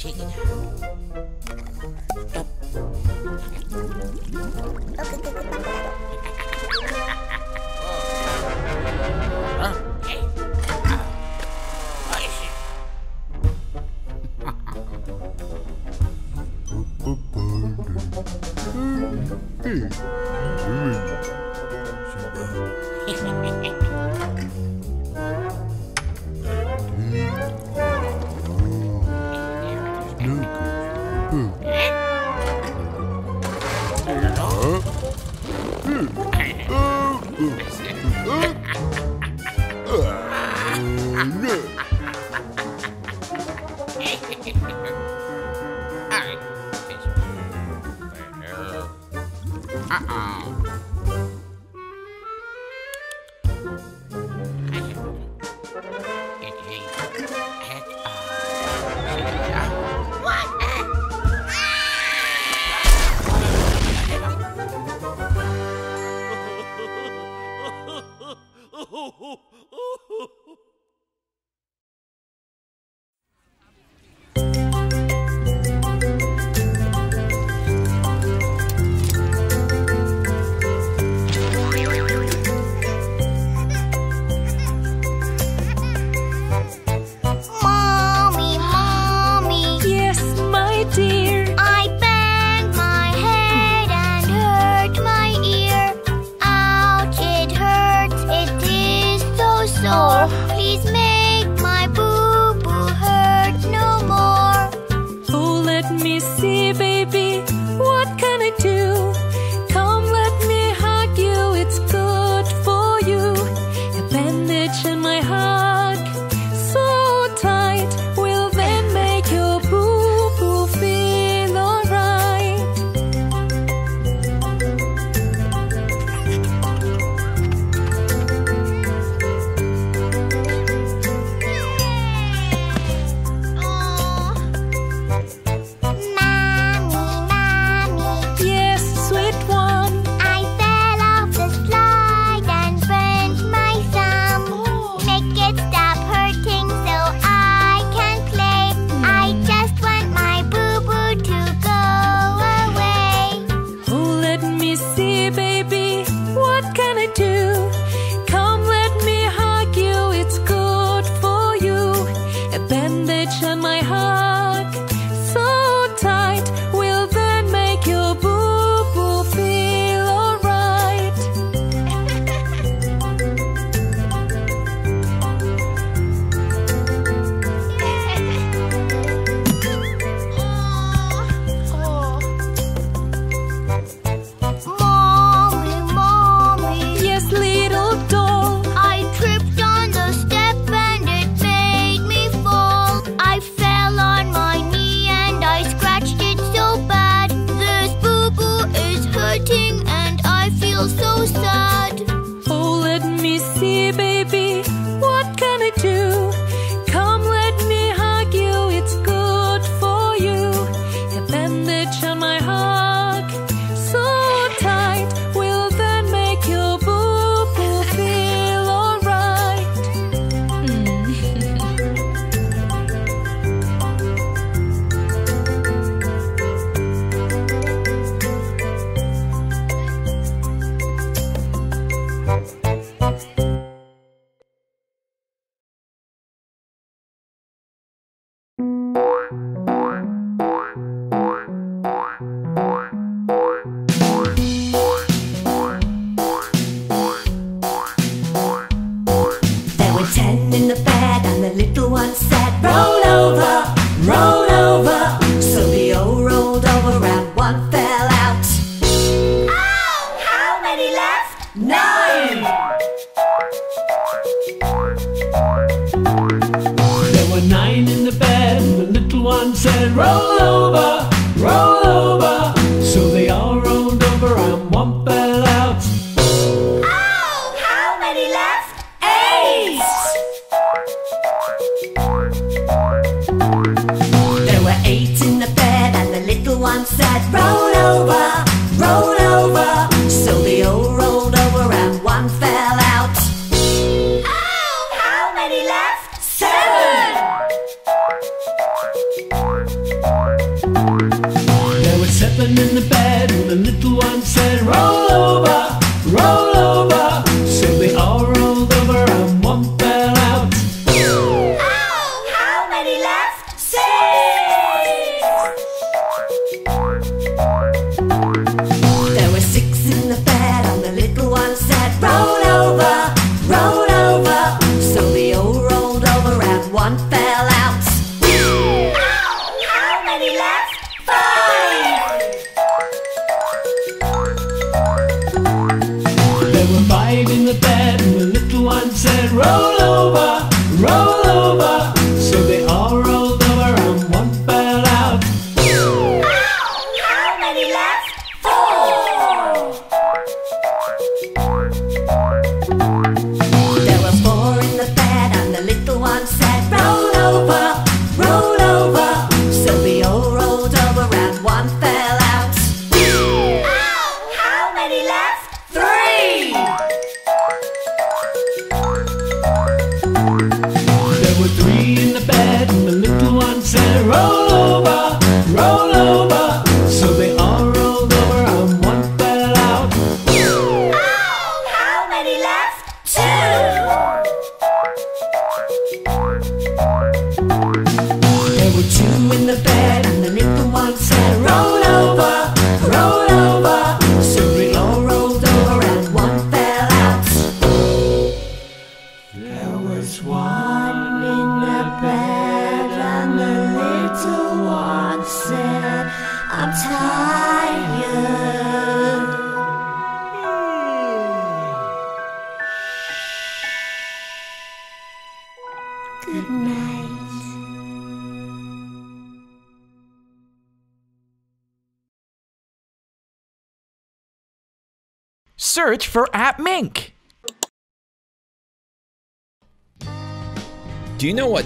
Shake out. Hey. Ooh.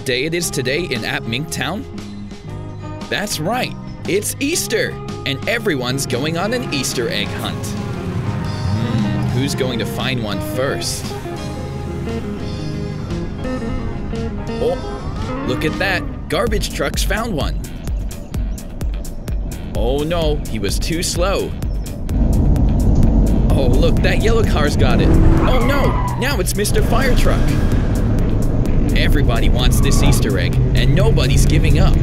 day it is today in appMinktown? That's right, it's Easter, and everyone's going on an Easter egg hunt. Hmm, who's going to find one first? Oh, look at that, garbage trucks found one. Oh no, he was too slow. Oh look, that yellow car's got it. Oh no, now it's Mr. Fire Truck. Everybody wants this Easter egg, and nobody's giving up.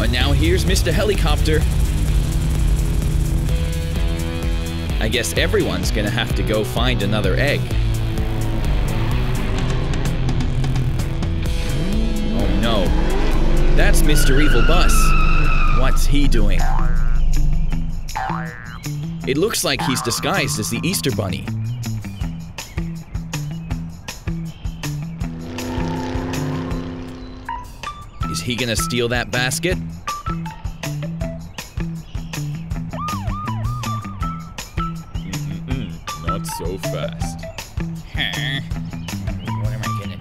And now here's Mr. Helicopter. I guess everyone's gonna have to go find another egg. Oh no. That's Mr. Evil Bus. What's he doing? It looks like he's disguised as the Easter Bunny. Is he gonna steal that basket? Mm-mm, not so fast. Huh. What am I gonna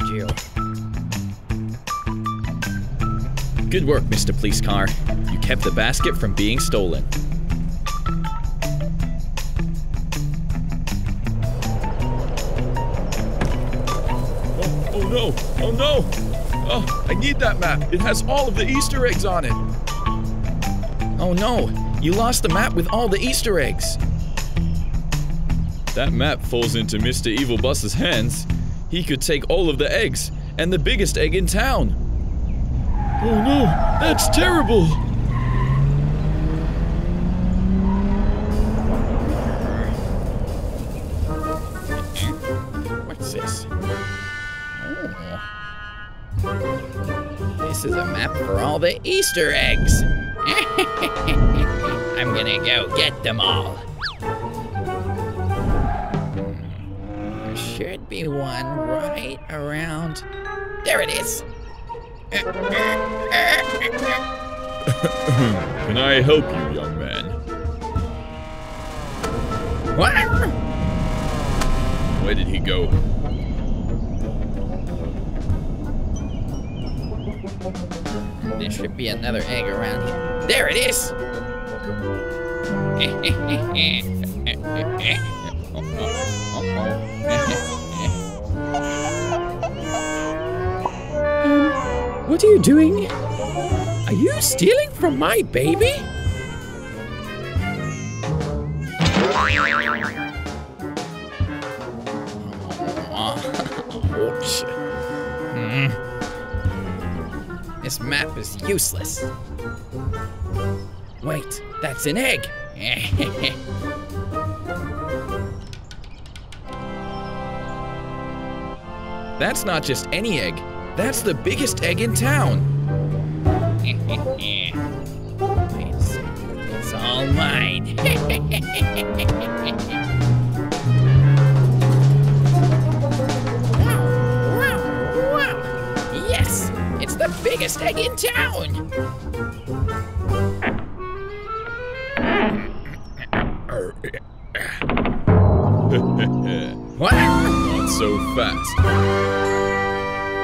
do? Good work, Mr. Police Car. Kept the basket from being stolen. Oh, oh no! Oh no! Oh, I need that map. It has all of the Easter eggs on it. Oh no, you lost the map with all the Easter eggs. That map falls into Mr. Evil Bus's hands. He could take all of the eggs and the biggest egg in town. Oh no, that's terrible! The Easter eggs. <laughs> I'm gonna go get them all. There should be one right around. There it is. <laughs> Can I help you, young man? What? Where did he go? Should be another egg around here. There it is! <laughs> Um, what are you doing? Are you stealing from my baby? Useless. Wait, that's an egg. <laughs> That's not just any egg. That's the biggest egg in town. it's, <laughs> it's all mine. <laughs> <laughs> What? Not so fast.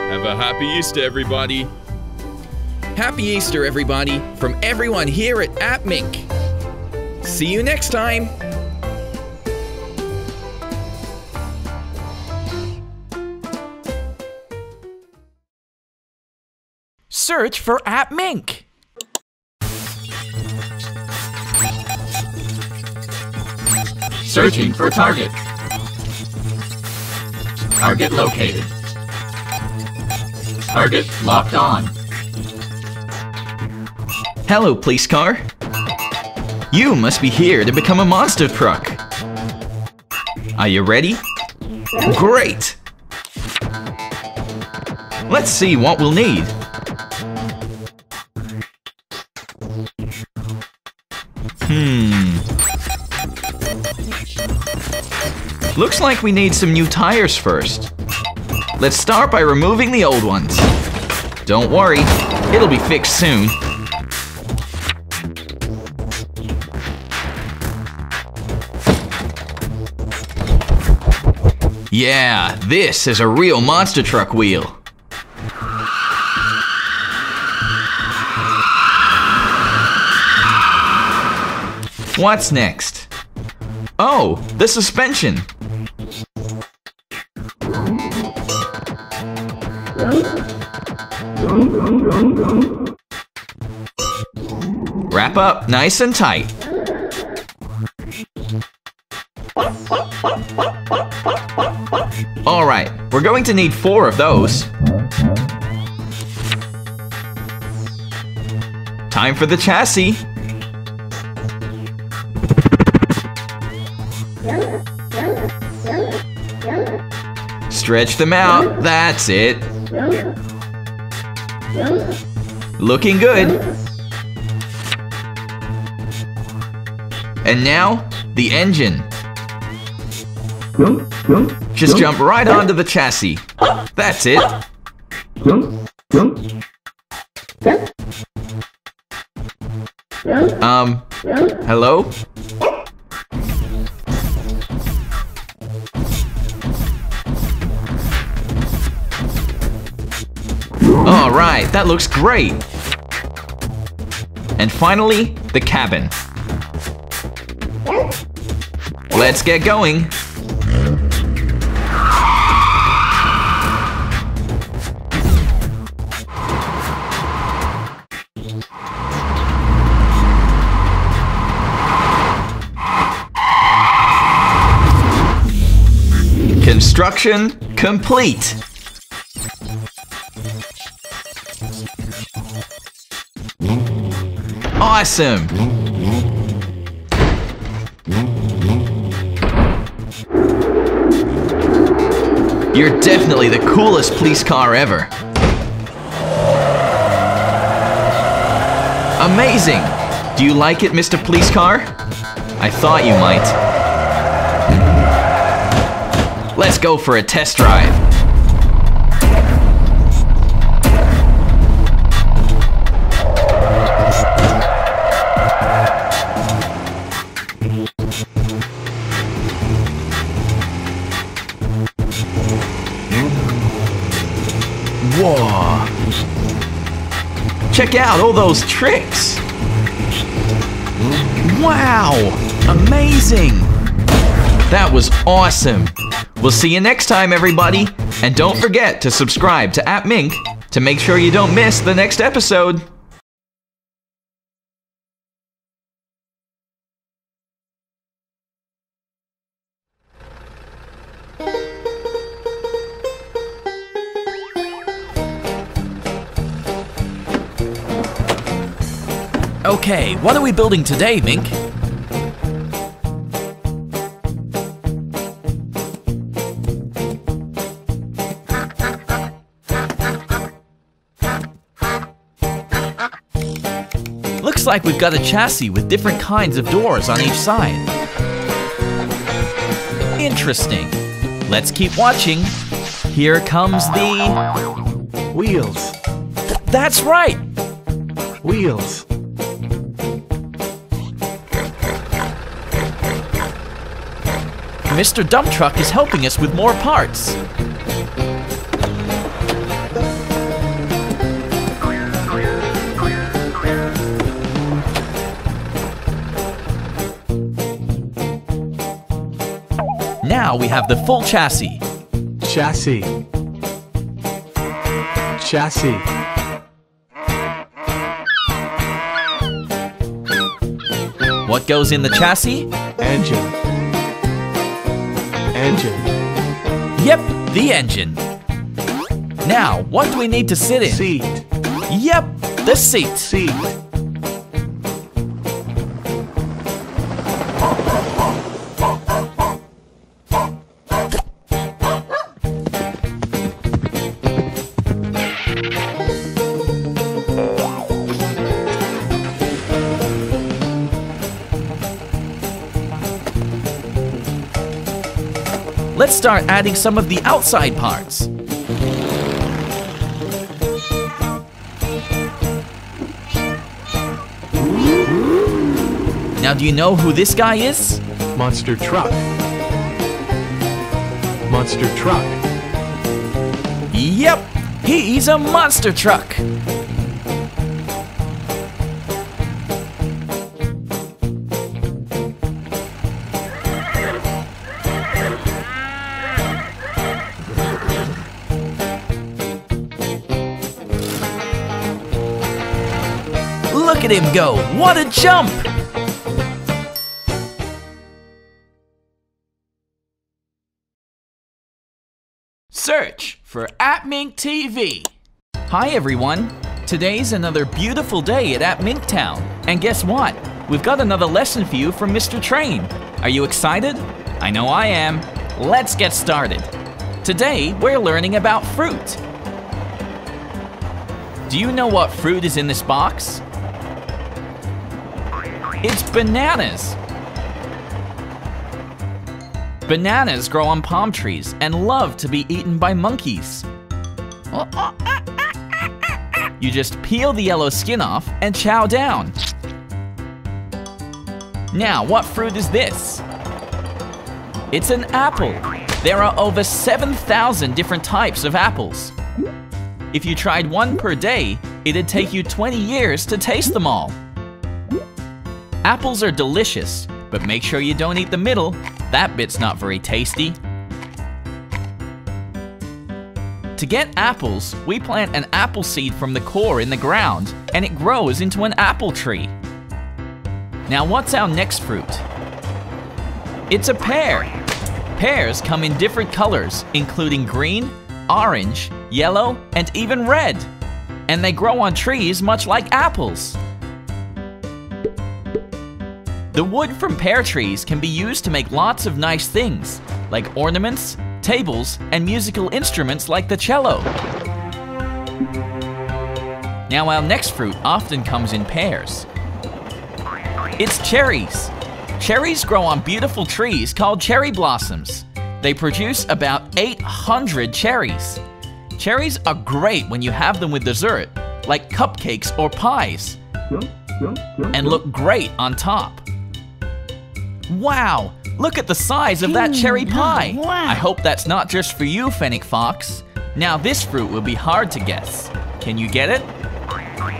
Have a happy Easter, everybody. Happy Easter, everybody, from everyone here at AppMink. See you next time. Search for appMink. Searching for target. Target located. Target locked on. Hello, police car. You must be here to become a monster truck. Are you ready? Great! Let's see what we'll need. Looks like we need some new tires first. Let's start by removing the old ones. Don't worry, it'll be fixed soon. Yeah, this is a real monster truck wheel. What's next? Oh, the suspension. Strap up nice and tight. All right, we're going to need four of those. Time for the chassis. Stretch them out. That's it. Looking good. And now, the engine. Just jump right onto the chassis. That's it. Um, hello? All right, that looks great. And finally, the cabin. Let's get going. Construction complete. Awesome. You're definitely the coolest police car ever. Amazing! Do you like it, Mr. Police Car? I thought you might. Let's go for a test drive. Check out all those tricks. Wow, amazing. That was awesome. We'll see you next time, everybody. And don't forget to subscribe to appMink to make sure you don't miss the next episode. Okay, what are we building today, Mink? Looks like we've got a chassis with different kinds of doors on each side. Interesting. Let's keep watching. Here comes the... Wheels. That's right! Wheels. Mr. Dump Truck is helping us with more parts. Now we have the full chassis. Chassis. Chassis. What goes in the chassis? Engine. Engine. Yep, the engine. Now, what do we need to sit in? Seat. Yep, the seat. Seat. Start adding some of the outside parts. Now, do you know who this guy is? Monster truck. Monster truck. Yep, he's a monster truck. At him go! What a jump! Search for appMink TV. Hi everyone. Today's another beautiful day at appMink Town. And guess what? We've got another lesson for you from Mr. Train. Are you excited? I know I am. Let's get started. Today, we're learning about fruit. Do you know what fruit is in this box? It's bananas. Bananas grow on palm trees and love to be eaten by monkeys. You just peel the yellow skin off and chow down. Now, what fruit is this? It's an apple. There are over 7,000 different types of apples. If you tried one per day, it'd take you 20 years to taste them all. Apples are delicious, but make sure you don't eat the middle. That bit's not very tasty. To get apples, we plant an apple seed from the core in the ground, and it grows into an apple tree. Now what's our next fruit? It's a pear. Pears come in different colors, including green, orange, yellow, and even red. And they grow on trees much like apples. The wood from pear trees can be used to make lots of nice things, like ornaments, tables, and musical instruments like the cello. Now our next fruit often comes in pairs. It's cherries. Cherries grow on beautiful trees called cherry blossoms. They produce about 800 cherries. Cherries are great when you have them with dessert, like cupcakes or pies, and look great on top. Wow, look at the size of that cherry pie. I hope that's not just for you, Fennec Fox. Now this fruit will be hard to guess. Can you get it?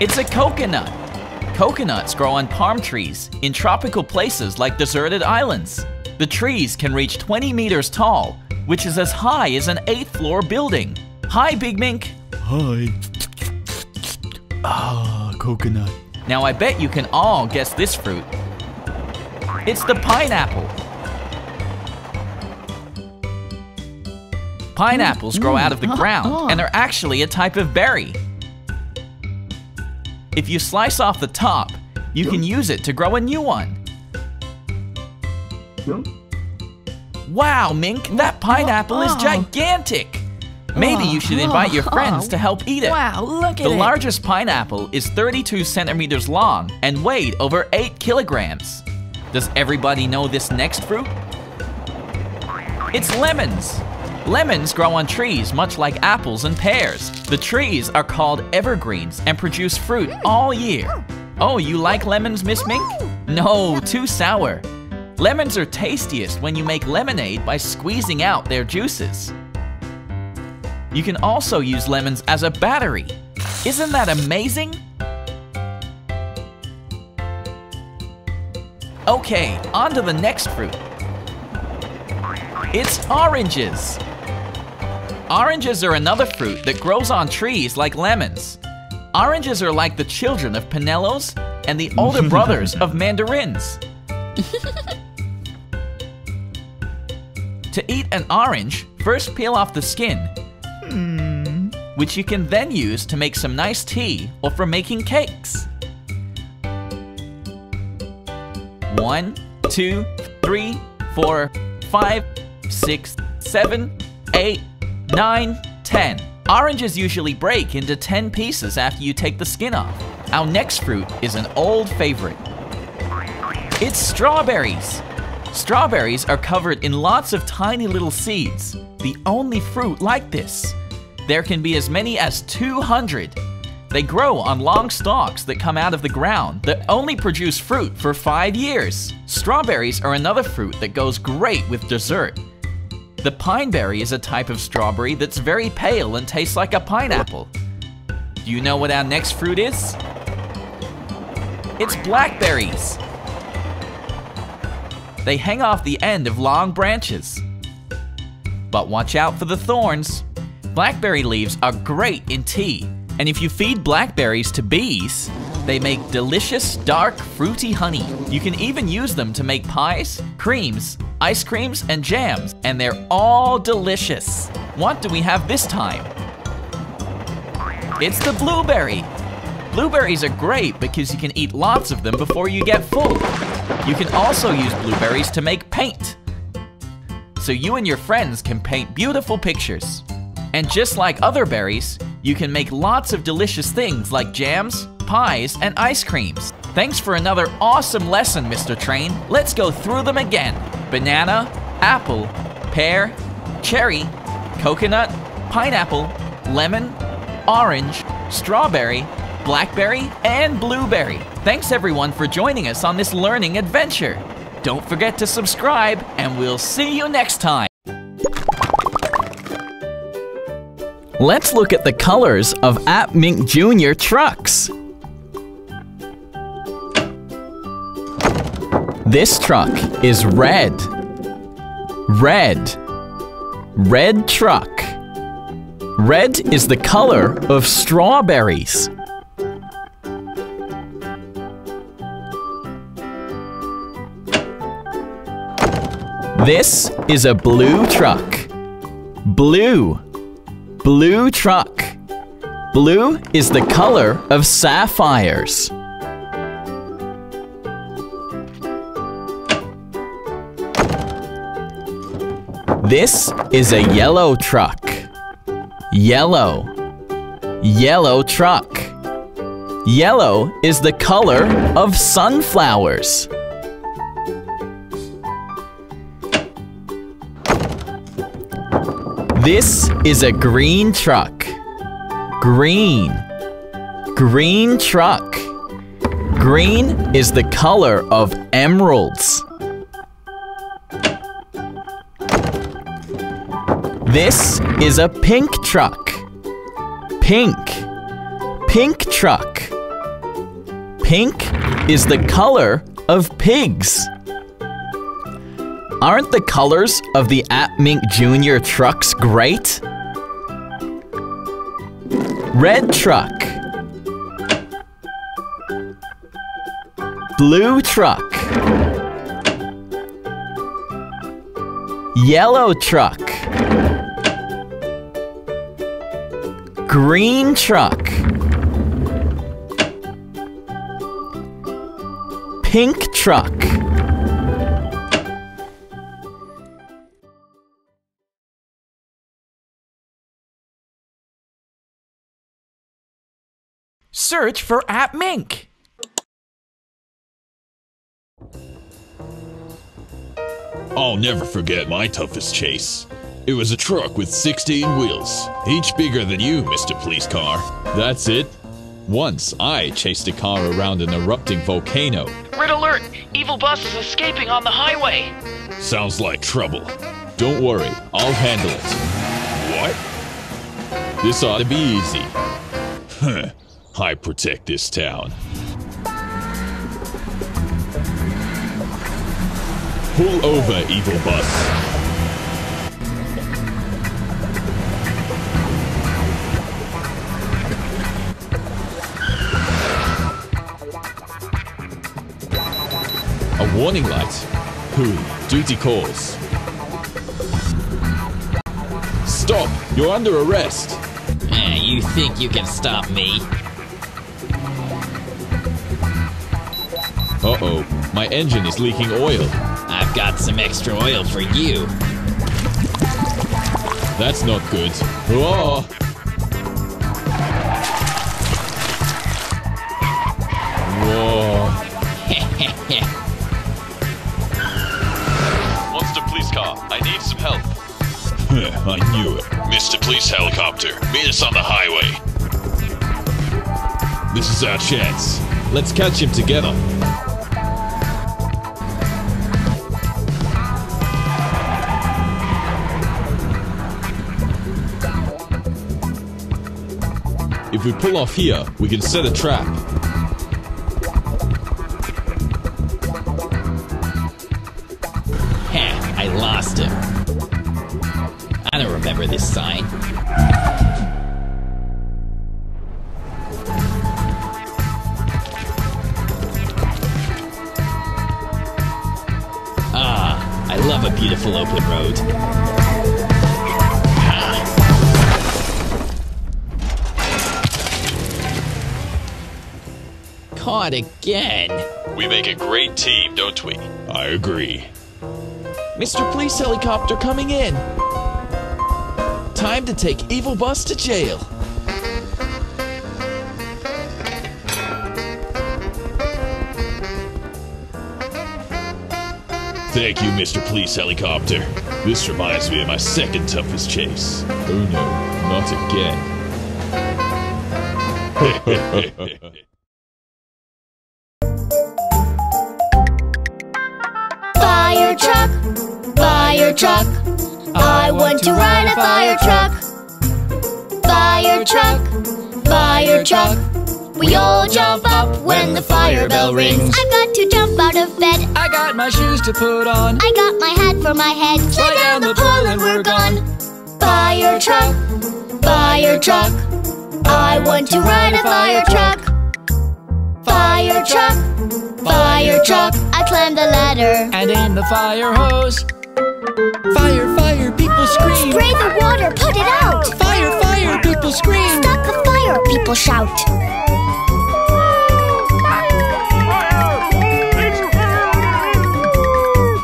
It's a coconut. Coconuts grow on palm trees in tropical places like deserted islands. The trees can reach 20 meters tall, which is as high as an 8th floor building. Hi, Big Mink. Hi. Ah, coconut. Now I bet you can all guess this fruit. It's the pineapple. Pineapples grow out of the mm-hmm. ground uh-huh. and they're actually a type of berry. If you slice off the top, you can use it to grow a new one. Wow, Mink, that pineapple is uh-huh. gigantic! Maybe you should invite your uh-huh. friends to help eat it. Wow, look at The it. largest pineapple is 32 centimeters long and weighed over 8 kilograms. Does everybody know this next fruit? It's lemons. Lemons grow on trees much like apples and pears. The trees are called evergreens and produce fruit all year. Oh, you like lemons, Miss Mink? No, too sour. Lemons are tastiest when you make lemonade by squeezing out their juices. You can also use lemons as a battery. Isn't that amazing? Okay, on to the next fruit. It's oranges. Oranges are another fruit that grows on trees like lemons. Oranges are like the children of pomelos and the older <laughs> brothers of mandarins. <laughs> to eat an orange, first peel off the skin, hmm. which you can then use to make some nice tea or for making cakes. One, two, three, four, five, six, seven, eight, nine, ten. Oranges usually break into 10 pieces after you take the skin off. Our next fruit is an old favorite. It's strawberries. Strawberries are covered in lots of tiny little seeds, the only fruit like this. There can be as many as 200. They grow on long stalks that come out of the ground that only produce fruit for five years. Strawberries are another fruit that goes great with dessert. The pineberry is a type of strawberry that's very pale and tastes like a pineapple. Do you know what our next fruit is? It's blackberries. They hang off the end of long branches. But watch out for the thorns. Blackberry leaves are great in tea, and if you feed blackberries to bees, They make delicious, dark, fruity honey. You can even use them to make pies, creams, ice creams, and jams, and they're all delicious. What do we have this time? It's the blueberry. Blueberries are great because you can eat lots of them before you get full. You can also use blueberries to make paint. So you and your friends can paint beautiful pictures. And just like other berries, you can make lots of delicious things like jams, pies, and ice creams. Thanks for another awesome lesson, Mr. Train. Let's go through them again. Banana, apple, pear, cherry, coconut, pineapple, lemon, orange, strawberry, blackberry, and blueberry. Thanks everyone for joining us on this learning adventure. Don't forget to subscribe, and we'll see you next time. Let's look at the colors of appMink Jr. trucks. This truck is red. Red. Red truck. Red is the color of strawberries. This is a blue truck. Blue. Blue truck. Blue is the color of sapphires. This is a yellow truck. Yellow. Yellow truck. Yellow is the color of sunflowers. This is a green truck. Green. Green truck. Green is the color of emeralds. This is a pink truck. Pink. Pink truck. Pink is the color of pigs. Aren't the colors of the appMink Jr. trucks great? Red truck. Blue truck. Yellow truck. Green truck. Pink truck. Search for appMink. I'll never forget my toughest chase. It was a truck with 16 wheels, each bigger than you, Mr. Police Car. That's it. Once I chased a car around an erupting volcano. Red alert! Evil bus is escaping on the highway. Sounds like trouble. Don't worry, I'll handle it. What? This ought to be easy. Huh. I protect this town. Pull over, evil bus. A warning light. Who? Duty calls. Stop! You're under arrest. Eh, you think you can stop me? Uh-oh, my engine is leaking oil. I've got some extra oil for you. That's not good. Whoa! Whoa. <laughs> Monster police car, I need some help. <laughs> I knew it. Mr. Police Helicopter, meet us on the highway. This is our chance. Let's catch him together. If we pull off here, we can set a trap. Ha! I lost him. I don't remember this sign. Ah, I love a beautiful open road. Caught again. We make a great team, don't we? I agree. Mr. Police Helicopter coming in. Time to take Evil Bus to jail. Thank you, Mr. Police Helicopter. This reminds me of my second toughest chase. Oh no, not again. <laughs> I want to ride a fire truck. Fire truck, fire truck. We all jump up when the fire bell rings. I've got to jump out of bed. I got my shoes to put on. I got my hat for my head. Slide down the pole and we're gone. Fire truck, fire truck. I want to ride a fire truck. Fire truck, fire truck. I climb the ladder. And in the fire hose. Fire, fire, people scream. Spray the water, put it out. Fire, fire, people scream. Stop the fire, people shout.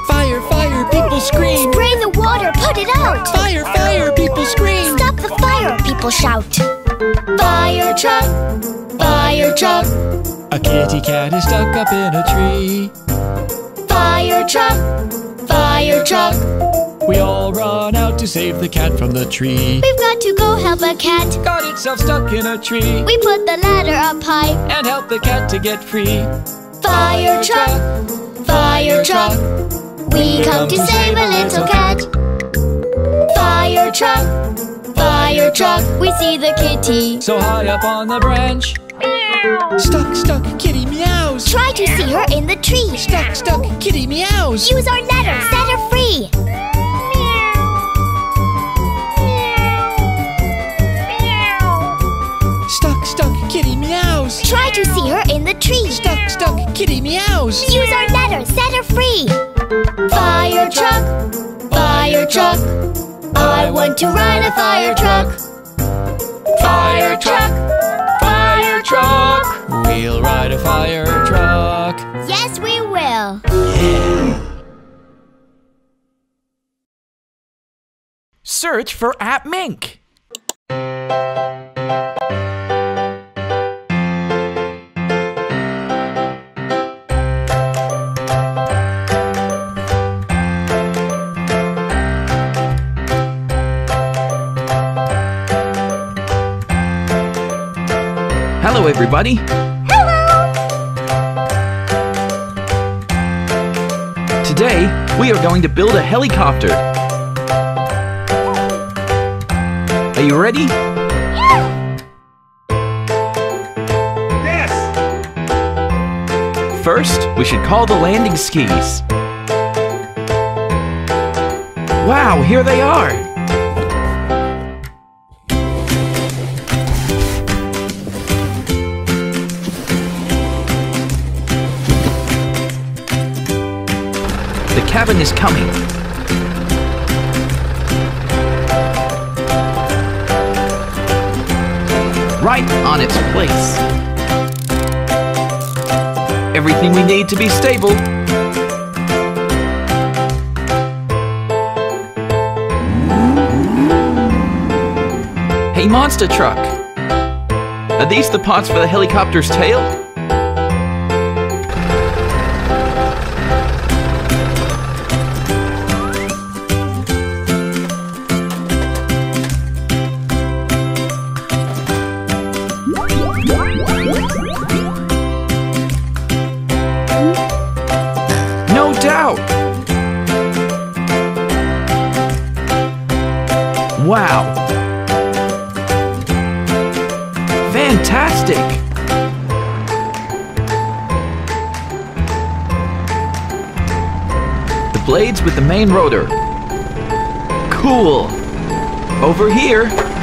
Fire, fire, people scream. Spray the water, put it out. Fire, fire, people scream. Stop the fire, people shout. Fire truck, fire truck. A kitty cat is stuck up in a tree. Fire truck, fire truck. We all run out to save the cat from the tree. We've got to go help a cat. Got itself stuck in a tree. We put the ladder up high. And help the cat to get free. Fire truck, fire truck. We come to save a little cat. Fire truck, fire truck. We see the kitty. So high up on the branch. Stuck, stuck, kitty meows. Try to see her in the tree. Stuck, stuck, kitty meows. Use our ladder, set her free. Meow Meow Meow Stuck, stuck, kitty meows. Try to see her in the tree. Stuck, stuck, kitty meows. Use our ladder, set her free. Fire truck, fire truck. I want to ride a fire truck. Fire truck, fire truck. We'll ride a fire truck. Yes, we will. Search for appMink. Hello, everybody. Today, we are going to build a helicopter. Are you ready? Yes! First, we should call the landing skis. Wow, here they are! Cabin is coming. Right on its place. Everything we need to be stable. Hey, monster truck! Are these the parts for the helicopter's tail? Rotor. Cool! Over here!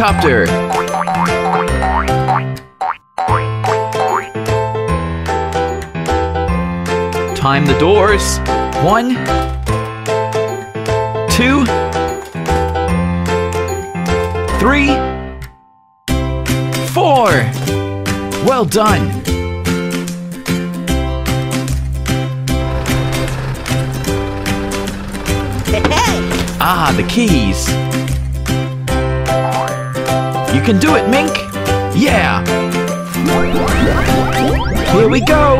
Helicopter. Time the doors. One, two, three, four. Well done. Ah, the keys. You can do it, Mink. Yeah. Here we go.